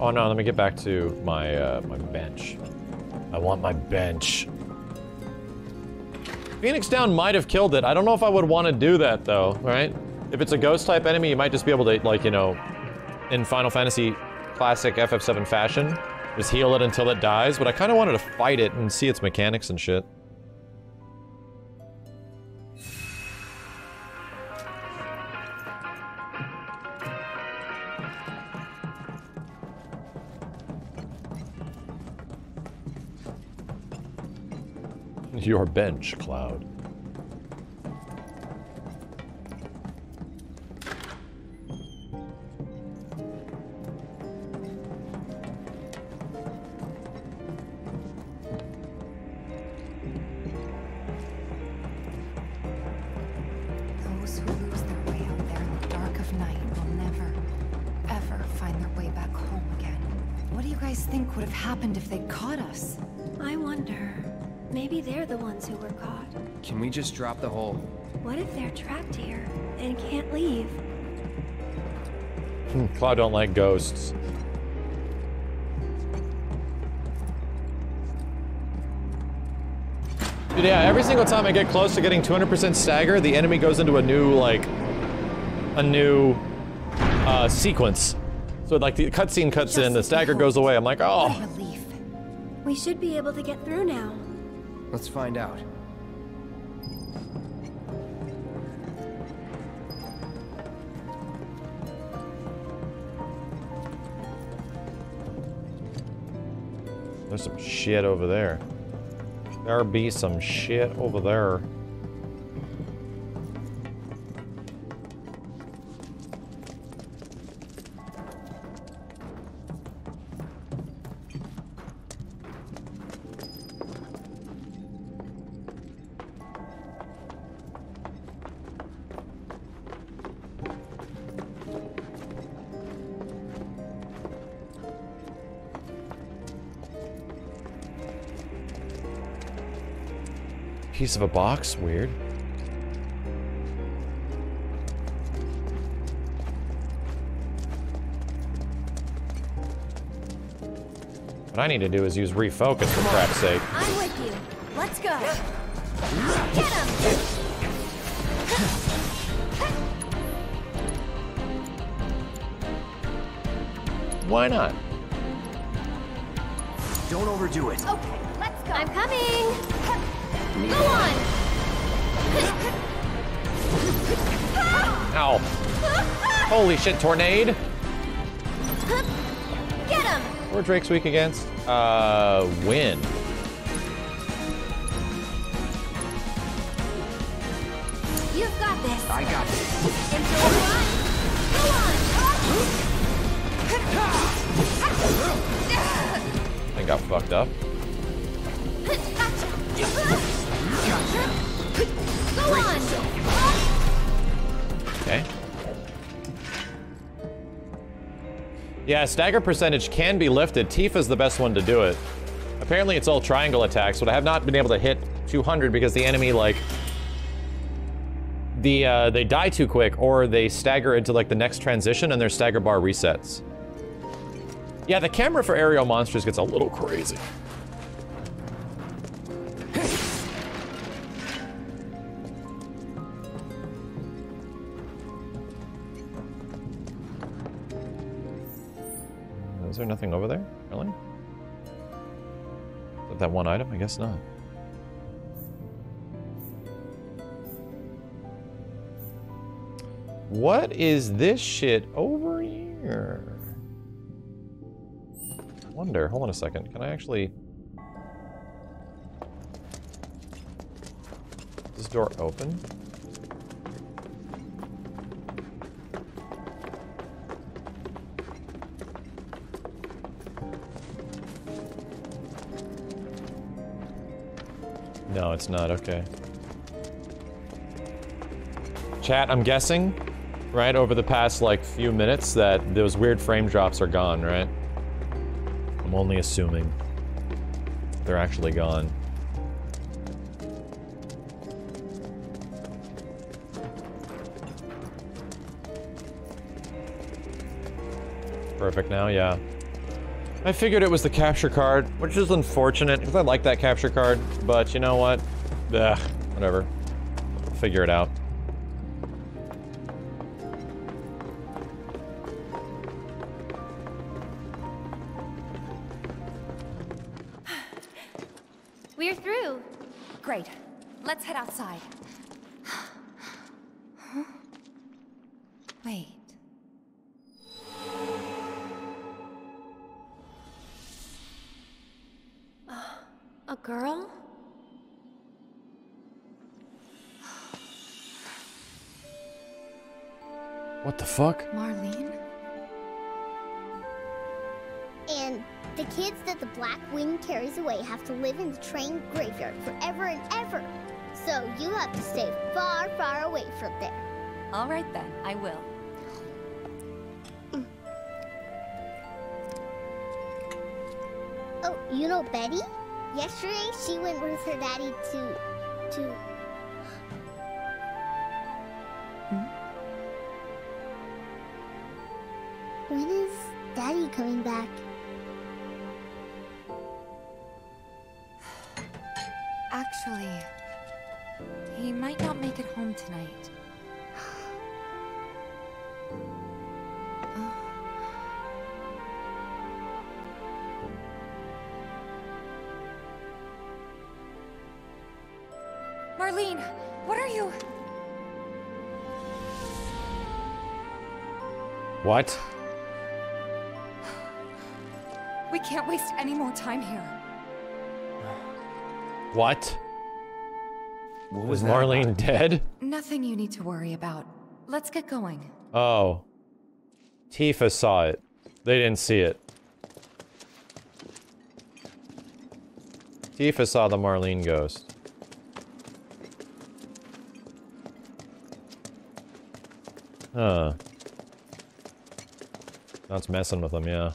Oh no, let me get back to my uh, my bench. I want my bench. Phoenix Down might have killed it. I don't know if I would want to do that though, right? If it's a ghost type enemy, you might just be able to, like, you know, in Final Fantasy classic FF7 fashion, just heal it until it dies. But I kind of wanted to fight it and see its mechanics and shit. Your bench, Cloud. Just drop the hole? What if they're trapped here and can't leave? Hmm, Cloud don't like ghosts. Dude, yeah, every single time I get close to getting 200% stagger, the enemy goes into a new, like, a new, uh, sequence. So, like, the cutscene cuts in, the stagger goes away. I'm like, oh. relief. We should be able to get through now. Let's find out. There's some shit over there. There be some shit over there. Piece of a box? Weird. What I need to do is use refocus for crap's sake. I'm with you. Let's go. Get him! Why not? Don't overdo it. Okay, let's go. I'm coming. Go on. Ow. Holy shit, tornado. Get him. Where Drake's weak against? Uh, wind. You've got this. I got this. Into a run. Go on. I got fucked up. Go on. Okay. Yeah, stagger percentage can be lifted. Tifa's the best one to do it. Apparently it's all triangle attacks, but I have not been able to hit 200 because the enemy, like... The, uh, they die too quick, or they stagger into, like, the next transition and their stagger bar resets. Yeah, the camera for aerial monsters gets a little crazy. Nothing over there? Really? That that one item? I guess not. What is this shit over here? I Wonder. Hold on a second. Can I actually... Is this door open? No, it's not. Okay. Chat, I'm guessing, right, over the past, like, few minutes that those weird frame drops are gone, right? I'm only assuming. They're actually gone. Perfect now, yeah. I figured it was the capture card, which is unfortunate, because I like that capture card, but you know what? Ugh, whatever. Figure it out. Black Wing carries away have to live in the train graveyard forever and ever. So you have to stay far, far away from there. All right then, I will. Oh, you know Betty? Yesterday she went with her daddy to to What? We can't waste any more time here. What? What Was was that? Marlene dead? Nothing you need to worry about. Let's get going. Oh. Tifa saw it. They didn't see it. Tifa saw the Marlene ghost. Huh. That's messing with them, yeah.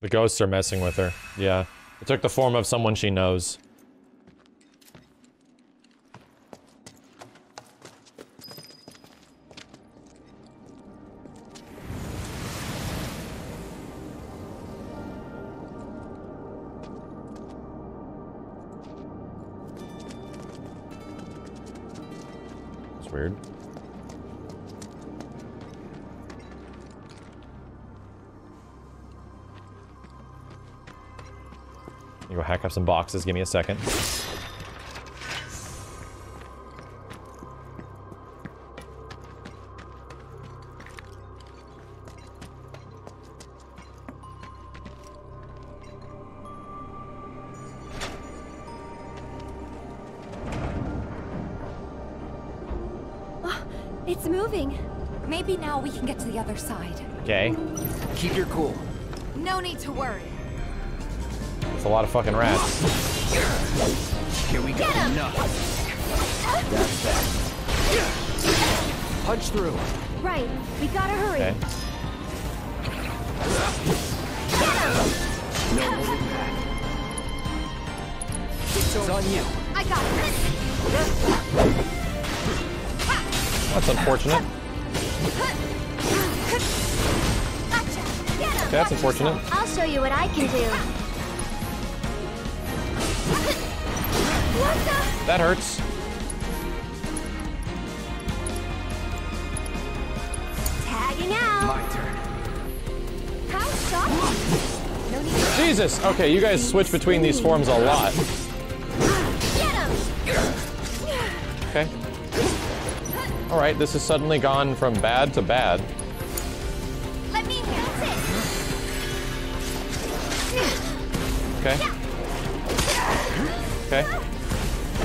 The ghosts are messing with her. Yeah. It took the form of someone she knows. Some boxes. Give me a second. Ah, it's moving. Maybe now we can get to the other side. Okay. Keep your cool. No need to worry. Fucking rats. Here we go. Enough. That's that. Punch through. Right. We gotta hurry. Okay. No holding back. It's on you. I got this. That's unfortunate. Gotcha. Okay, that's unfortunate. I'll show you what I can do. What the? That hurts. Tagging out. My turn. How shocking. No need to Jesus! Okay, you guys switch between these forms a lot. get him. Okay. Alright, this has suddenly gone from bad to bad. Okay.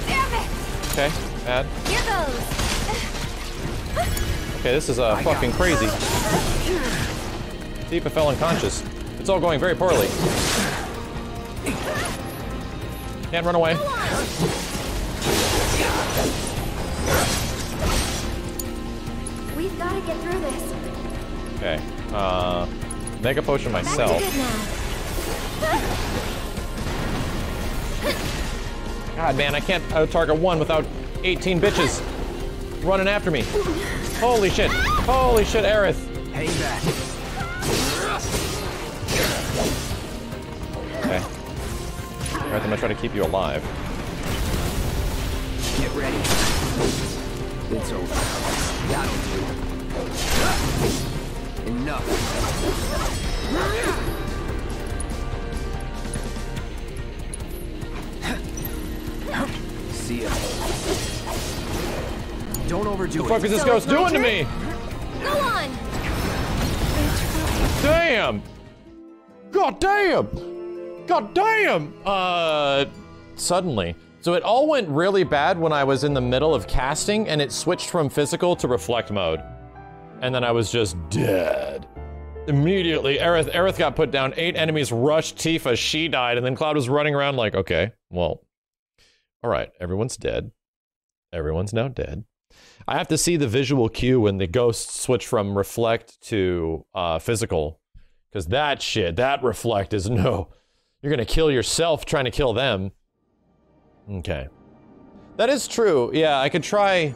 Damn it. Okay. Bad. Here goes. Okay, this is uh, fucking crazy. Tifa fell unconscious. It's all going very poorly. Can't run away. We've gotta get through this. Okay. Uh, Mega Potion Back to myself. God, man, I can't out target one without 18 bitches running after me. Holy shit. Holy shit, Aerith. Hang back. Okay. Alright, I'm gonna try to keep you alive. Get ready. It's over. That'll do. Enough. See ya. Don't overdo What the fuck it. is this So ghost it's my doing to me? Go on. Damn! God damn! God damn! Uh, suddenly. So it all went really bad when I was in the middle of casting and it switched from physical to reflect mode. And then I was just dead. Immediately, Aerith, Aerith got put down, eight enemies rushed Tifa, she died, and then Cloud was running around like, okay, well, all right, everyone's dead. Everyone's now dead. I have to see the visual cue when the ghosts switch from reflect to uh, physical, because that shit, that reflect is no. You're gonna kill yourself trying to kill them. Okay, that is true. Yeah, I could try.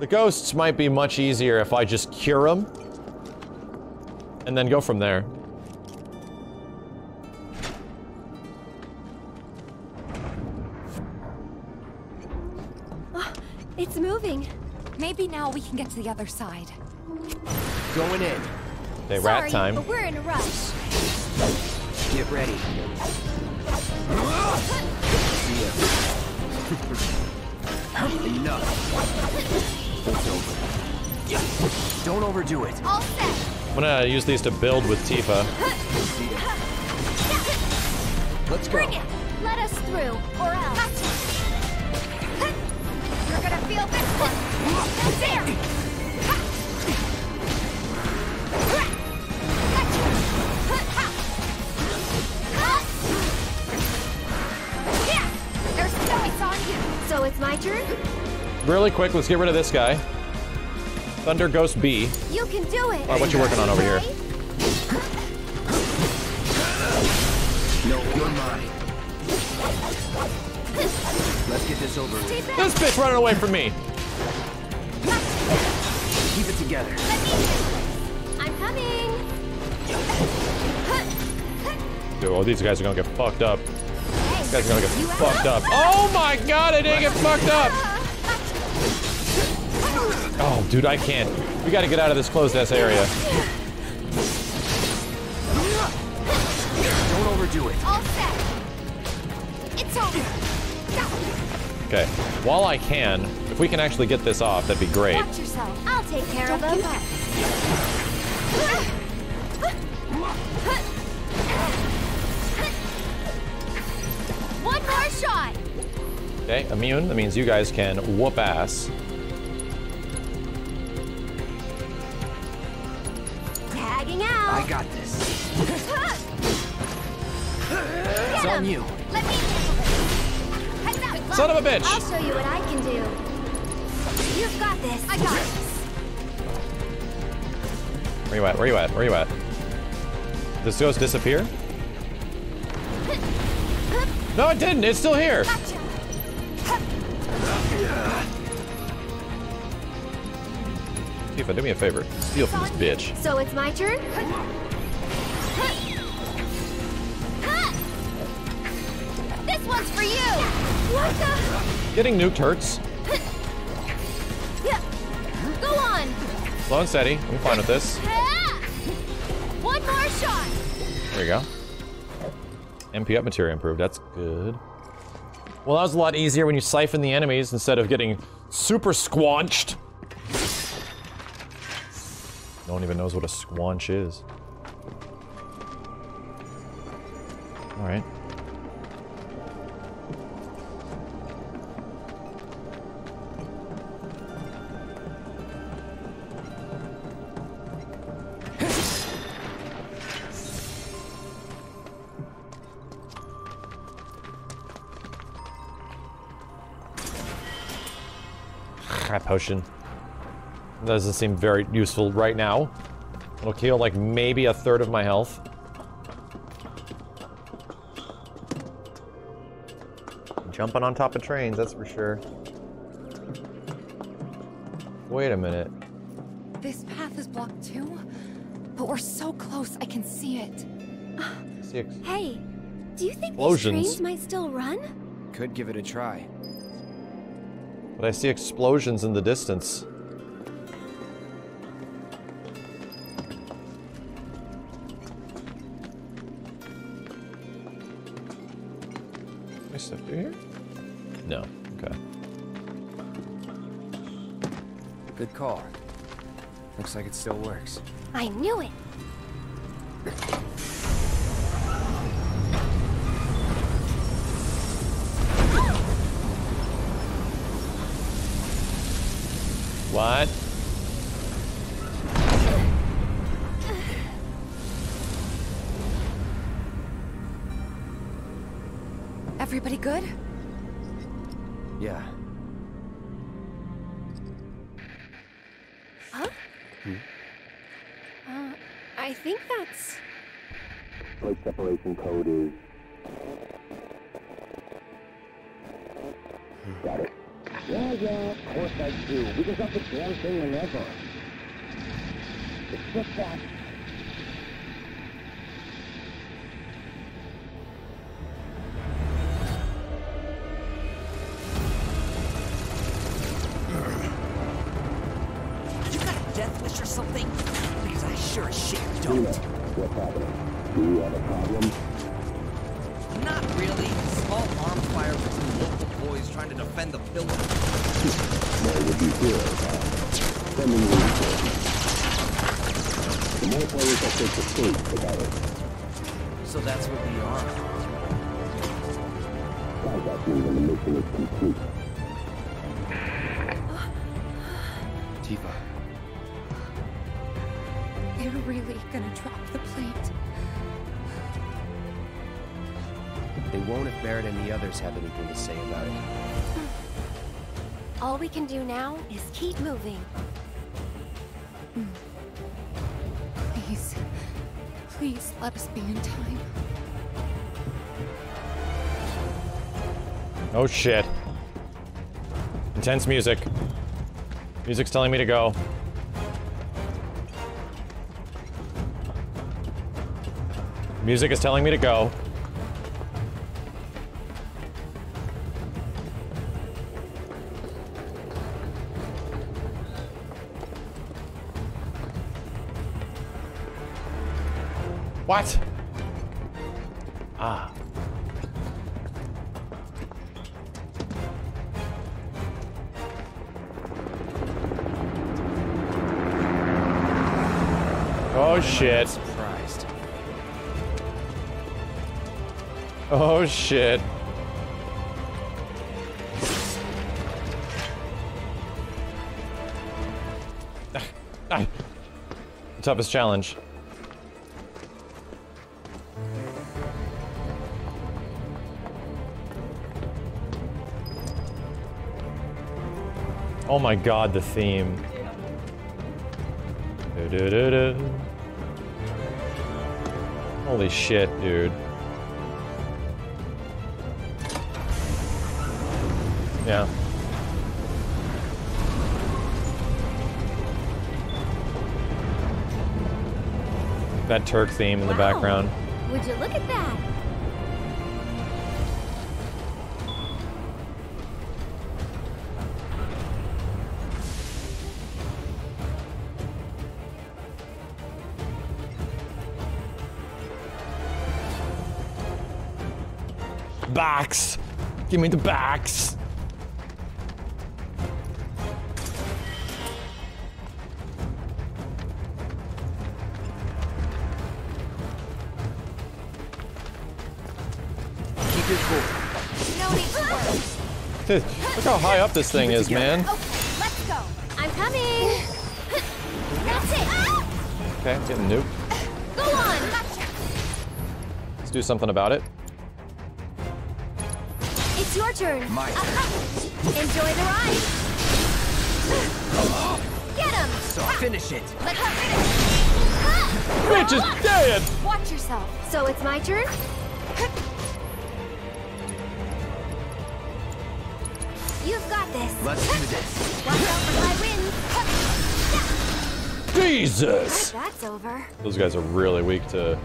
The ghosts might be much easier if I just cure them, and then go from there. It's moving. Maybe now we can get to the other side. Going in. Okay, Sorry, rat time. but we're in a rush. Get ready. See ya. Enough. It's over. Don't overdo it. All set. I'm gonna use these to build with Tifa. Let's go. Bring it. Let us through, or else. Gotcha. You're gonna feel this one. There. There's points on you. So it's my turn? Really quick, let's get rid of this guy. Thunder Ghost B. You can do it. Alright, what you working on over here? This over with. This bitch running away from me. Keep it together. I'm coming. Dude, oh, these guys are gonna get fucked up. These guys are gonna get You fucked up. Oh my god, I didn't get fucked up! Oh, dude, I can't. We gotta get out of this closed-ass area. While I can, if we can actually get this off, that'd be great. Watch yourself. I'll take care of them. One more shot. Okay, immune. That means you guys can whoop ass. Tagging out. I got this. It's on you. Let me handle this. Heads. Son of a bitch! I'll show you what I can do. You've got this. I got this. Where you at? Where you at? Where you at? Does ghost disappear? No, it didn't. It's still here. Gotcha. Tifa, do me a favor. Steal from this bitch. So it's my turn? Getting nuked hurts. Go on. Slow and steady. I'm fine with this. One more shot. There you go. MP up materia improved. That's good. Well, that was a lot easier when you siphon the enemies instead of getting super squanched. No one even knows what a squanch is. Alright. That potion. Doesn't seem very useful right now. It'll kill like maybe a third of my health. Jumping on top of trains, that's for sure. Wait a minute. This path is blocked too, but we're so close I can see it. See ex- Hey, do you think these trains might still run? Could give it a try. But I see explosions in the distance. Can I step through here? No. Okay. Good call. Looks like it still works. I knew it. All we can do now is keep moving. Please, please let us be in time. Oh shit. Intense music. Music's telling me to go. Music is telling me to go. Oh shit. Surprised. Oh shit. Ah, ah. Toughest challenge. Oh my god, the theme. Du-du-du-du. Holy shit, dude. Yeah. That Turk theme in the Wow. background. Would you look at that? Backs! Give me the backs! Keep your cool. No need to. Look how high up this thing is, man. Okay, let's go. I'm coming. That's it. Okay, I'm getting nuked. Go on. Gotcha. Let's do something about it. It's your turn. My Enjoy the ride. Get him. So finish it. Let's finish. Bitch is dead! Watch yourself. So it's my turn? You've got this. Let's do this. Watch out for my wins. Jesus! That's over. Those guys are really weak to.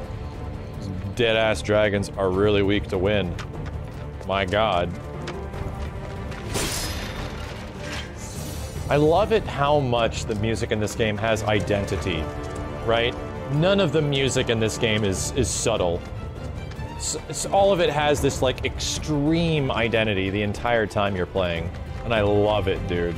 Dead ass dragons are really weak to wind. My god. I love it how much the music in this game has identity, right? None of the music in this game is is subtle. S s- all of it has this like extreme identity the entire time you're playing, and I love it, dude.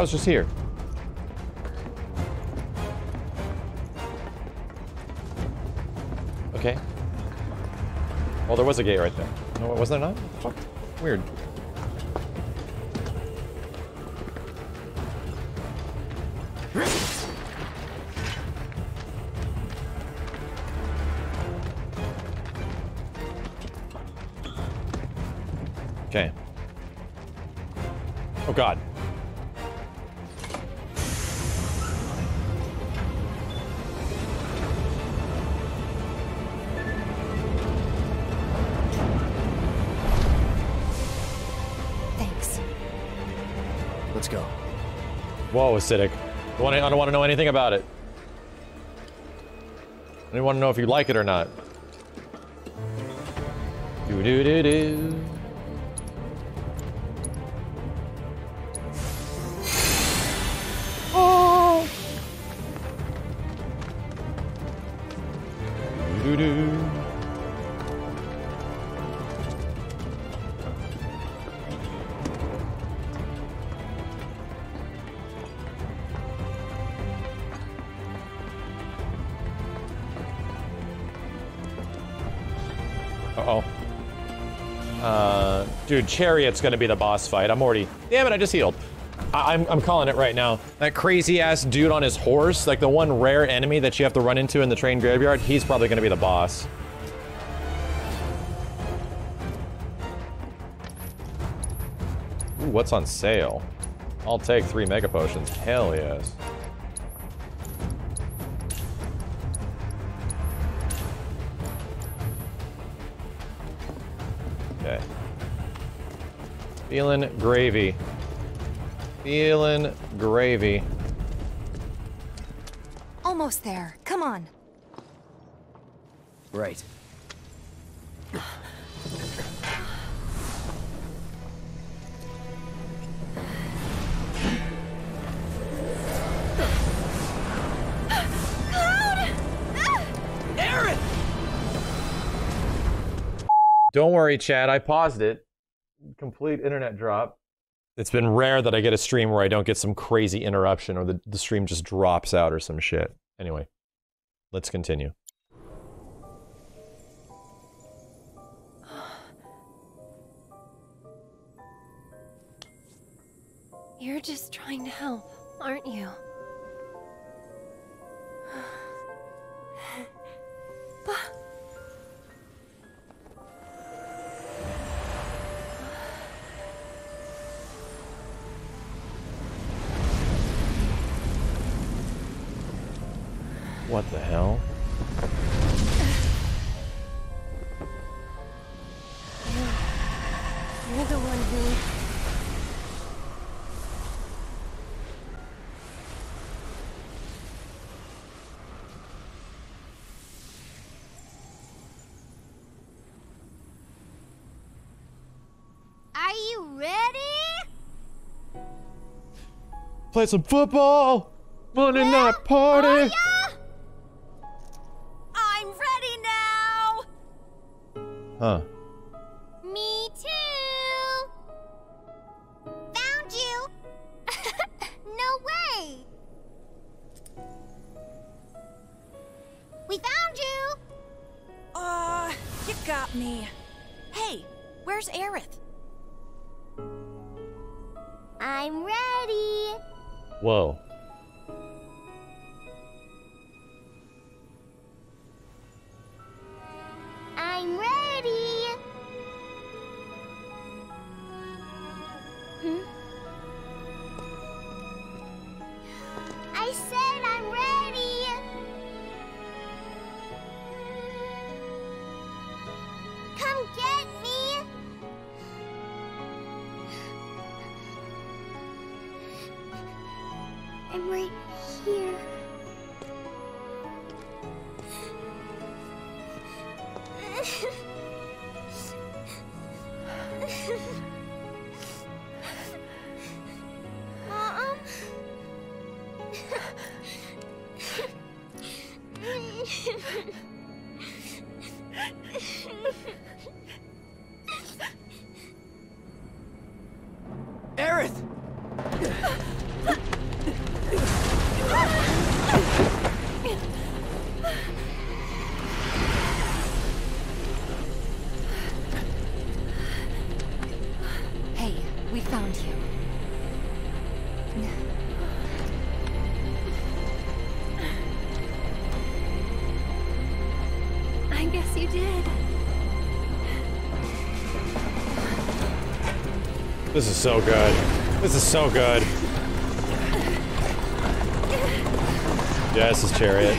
I was just here. Okay. Well, there was a gate right there. No, was there not? Fuck. Weird. Acidic. I don't want to know anything about it. I want to know if you like it or not. Do do do do. Chariot's gonna be the boss fight. I'm already... Damn it, I just healed. I I'm, I'm calling it right now. That crazy-ass dude on his horse, like the one rare enemy that you have to run into in the train graveyard, he's probably gonna be the boss. Ooh, what's on sale? I'll take three Mega Potions. Hell yes. Feeling gravy. Feeling gravy. Almost there. Come on. Right. Aaron! Ah! Don't worry, Chad. I paused it. Complete internet drop. It's been rare that I get a stream where I don't get some crazy interruption or the, the stream just drops out or some shit. Anyway, let's continue. You're just trying to help, aren't you? Hell? You're the one who. Are you ready? Play some football! Monday night party! Oh, I'm Huh. This is so good. This is so good. Yeah, this is Chariot.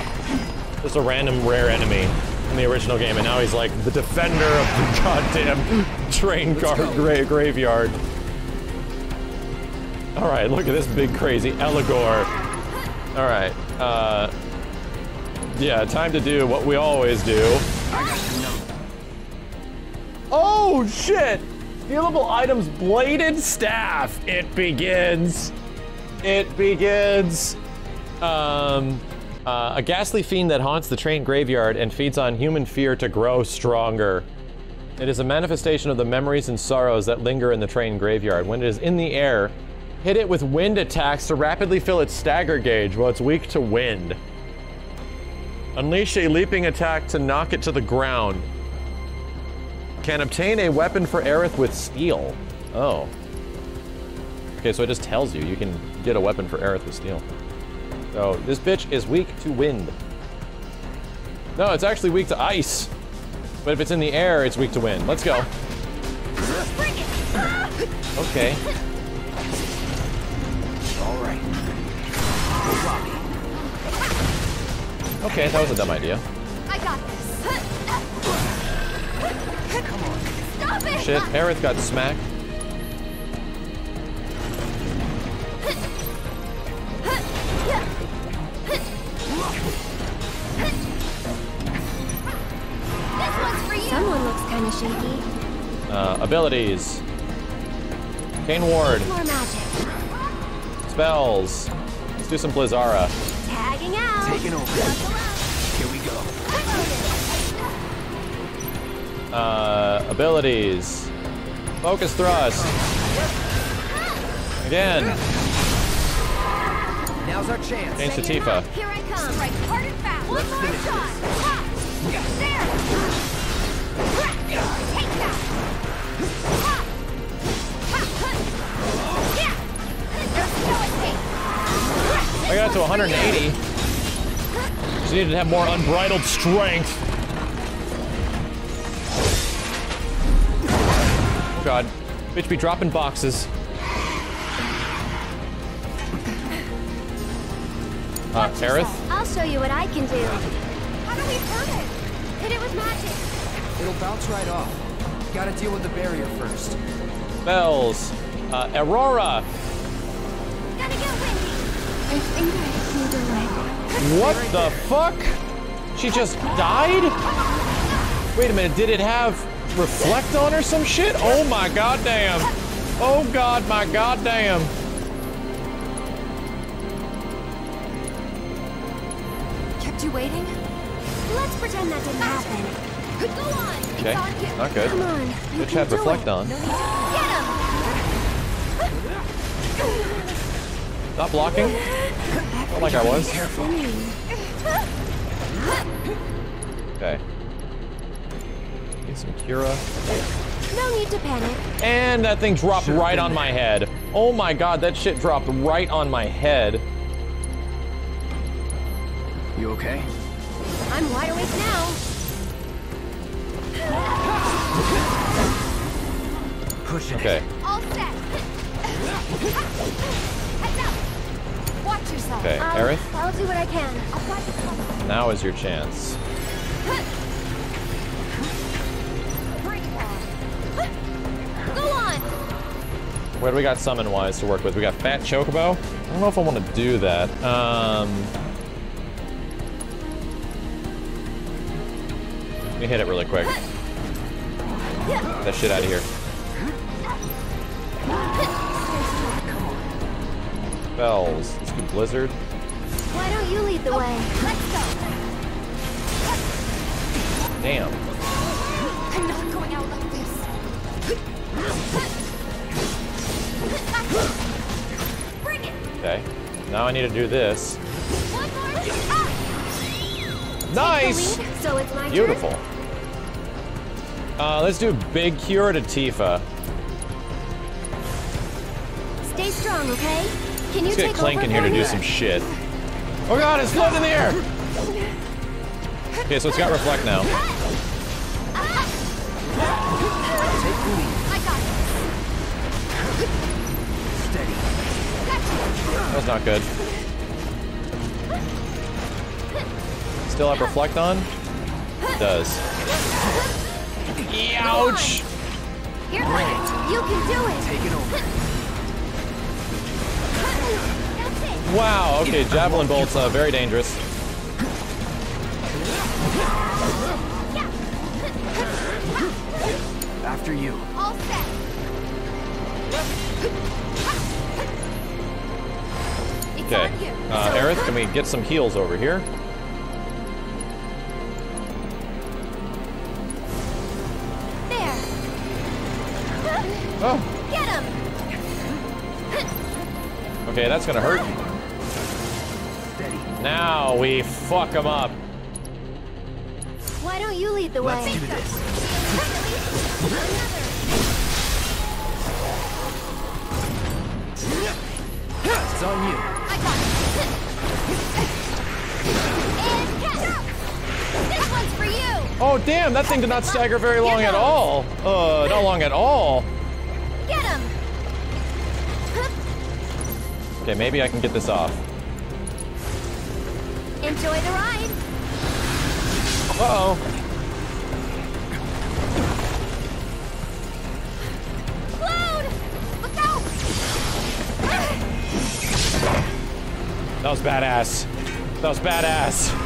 Just a random rare enemy in the original game, and now he's like the defender of the goddamn train car gra graveyard. Alright, look at this big crazy Eligor. Alright, uh... Yeah, time to do what we always do. Oh, shit! Stealable items, bladed staff. It begins. It begins. Um, uh, a ghastly fiend that haunts the train graveyard and feeds on human fear to grow stronger. It is a manifestation of the memories and sorrows that linger in the train graveyard. When it is in the air, hit it with wind attacks to rapidly fill its stagger gauge while it's weak to wind. Unleash a leaping attack to knock it to the ground. Can obtain a weapon for Aerith with Steal. Oh. Okay, so it just tells you you can get a weapon for Aerith with Steal. Oh, this bitch is weak to wind. No, it's actually weak to ice. But if it's in the air, it's weak to wind. Let's go. Okay. All right. Okay, that was a dumb idea. I got this. Shit, Aerith got smacked. Someone looks kind of shaky. Uh, abilities. Kane Ward. More magic. Spells. Let's do some Blizzara. Tagging out. Taking over. Uh, abilities. Focus thrust. Again. Now's our chance. Change to Tifa. Here I come. Strike hard and fast. One more shot. Ha! There. Take that. I got to 180. Just needed to have more unbridled strength. God. Bitch be dropping boxes. Uh, Aerith? I'll show you what I can do. How do we hurt it? Hit it with magic. It'll bounce right off. Gotta deal with the barrier first. Bells. Uh, Aerora. Gotta get windy. I think I pulled away. What the fuck? She just died? Wait a minute, did it have reflect on or some shit? Oh my goddamn. Oh god, my goddamn. Kept you waiting? Let's pretend that didn't happen. Go on. Okay, It's on you. not good. Come on. You Bitch had reflect it. on. Get him. Not blocking? Not like I was. Okay. Need some Cura. No need to panic. And that thing dropped Should've right been on my head. Oh my god, that shit dropped right on my head. You okay? I'm wide awake now. Push it. Okay, All set. Watch yourself. okay. Um, Aerith, I'll do what I can. Apply the now is your chance. What do we got summon wise to work with? We got Fat Chocobo. I don't know if I want to do that. Um, let me hit it really quick. Get that shit out of here. Spells. Let's do Blizzard. Why don't you lead the way? Let's go. Damn. I'm not going out like this. Bring it. Okay. Now I need to do this. One more. Ah! Nice! Lead, so it's my turn. Beautiful. Uh, let's do Big Cure to Tifa. Stay strong, okay? Can you Let's get take Clank in here to do some shit. Oh god, it's floating in the air! Okay, so it's got reflect now. Was not good. Still have reflect on? It does. Ouch! You're right. You can do it. Take it over. Wow, okay, javelin bolts uh, very dangerous. After you. All set. It's Okay. on. Uh, Aerith, can we get some heals over here? There. Oh, Get him. okay, that's gonna hurt. Steady. Now we fuck him up. Why don't you lead the Let's way? do this. It's on you. Oh damn, that thing did not stagger very long at all. Uh, not long at all. Get him. Okay, maybe I can get this off. Enjoy the ride. Look out. That was badass. That was badass.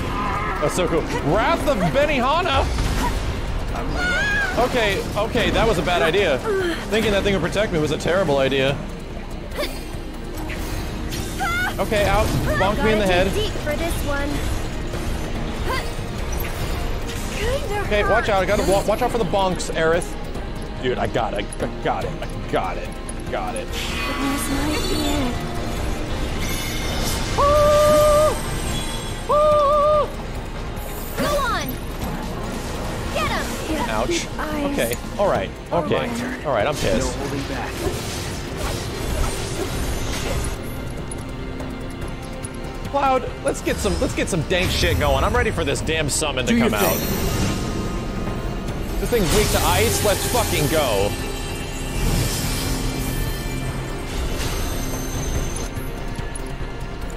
That was so cool. Wrath of Benihana. Okay, okay, that was a bad idea. Thinking that thing would protect me was a terrible idea. Okay, out. Bonk me in the head. Deep for this one. Okay, watch out. I gotta wa watch out for the bonks, Aerith. Dude, I got it. I got it. I got it. Got it. This might Ouch. Okay. All right. Okay. All right. I'm pissed. Cloud, let's get some let's get some dank shit going. I'm ready for this damn summon to Do your come out. This thing's weak to ice. Let's fucking go.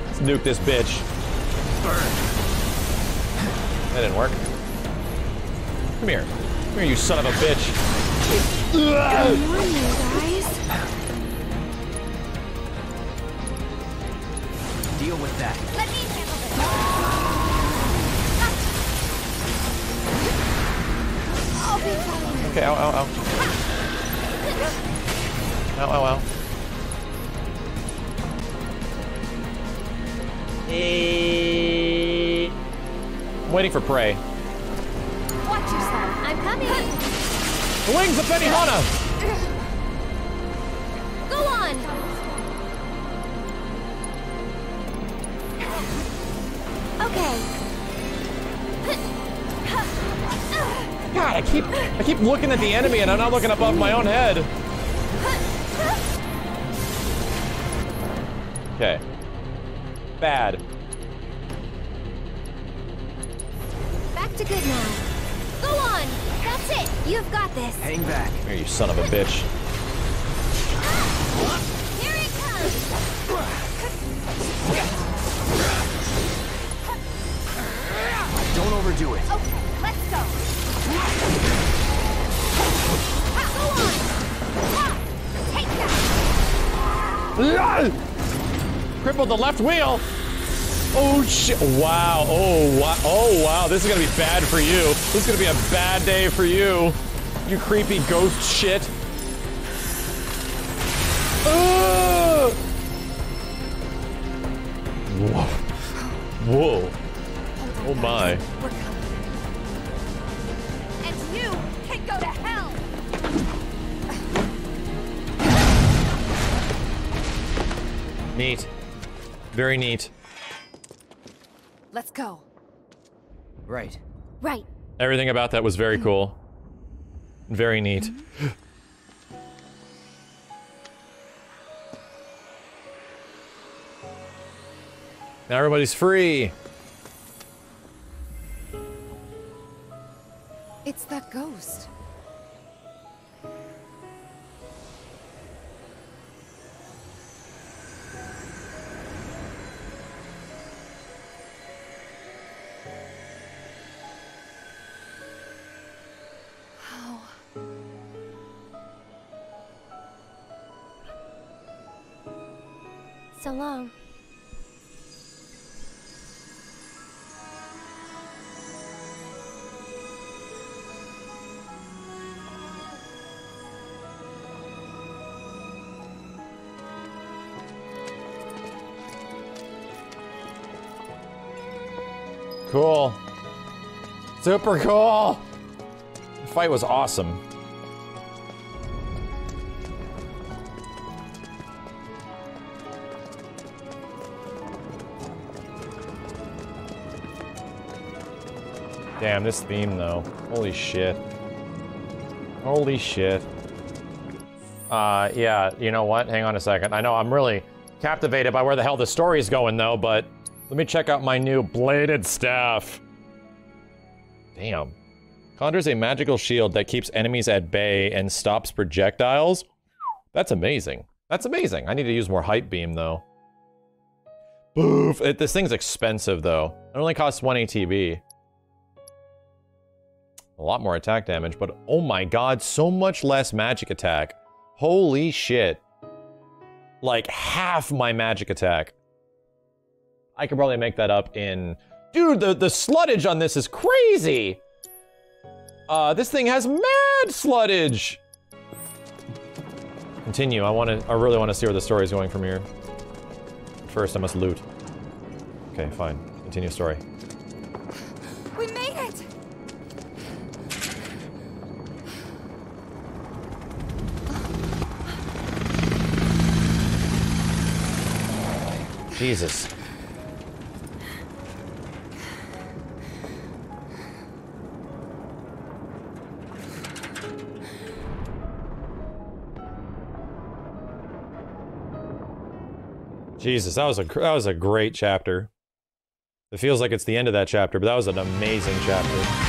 Let's nuke this bitch. That didn't work. Come here. Come here, you son of a bitch. Good morning, guys. Deal with that. Let me handle this. I'll be fine. Okay, ow, ow, ow. Ow, ow, ow. Eh. I'm waiting for prey. Watch yourself. I'm coming. The wings of Benihana! Go on! Okay. God, I keep I keep looking at the enemy and I'm not looking above my own head. Okay. Bad. Back to good now. Go on! That's it! You've got this! Hang back. Here, you son of a bitch. Here it comes! Don't overdo it. Okay, let's go! Ha, go on! Ha! Take that! Crippled the left wheel. Oh shit! Wow! Oh wow! Oh wow! This is gonna be bad for you. This is gonna be a bad day for you. You creepy ghost shit. Whoa! Whoa! Oh my! And you can go to hell! Neat. Very neat. Let's go. Right. Right. Everything about that was very mm-hmm. cool. Very neat. Mm-hmm. Now everybody's free. It's that ghost. Cool. Super cool. The fight was awesome. Damn, this theme though. Holy shit. Holy shit. Uh, yeah, you know what? Hang on a second. I know I'm really captivated by where the hell the story's going though, but let me check out my new bladed staff. Damn. Conjures a magical shield that keeps enemies at bay and stops projectiles. That's amazing. That's amazing. I need to use more hype beam though. Boof. It, this thing's expensive though. It only costs 1 ATB. A lot more attack damage, but oh my god, so much less magic attack. Holy shit. Like half my magic attack. I could probably make that up in... Dude, the, the sluttage on this is crazy! Uh, this thing has mad sluttage! Continue, I wanna- I really wanna see where the story is going from here. First, I must loot. Okay, fine. Continue story. Jesus. Jesus, that was a that was a great chapter. It feels like it's the end of that chapter, but that was an amazing chapter.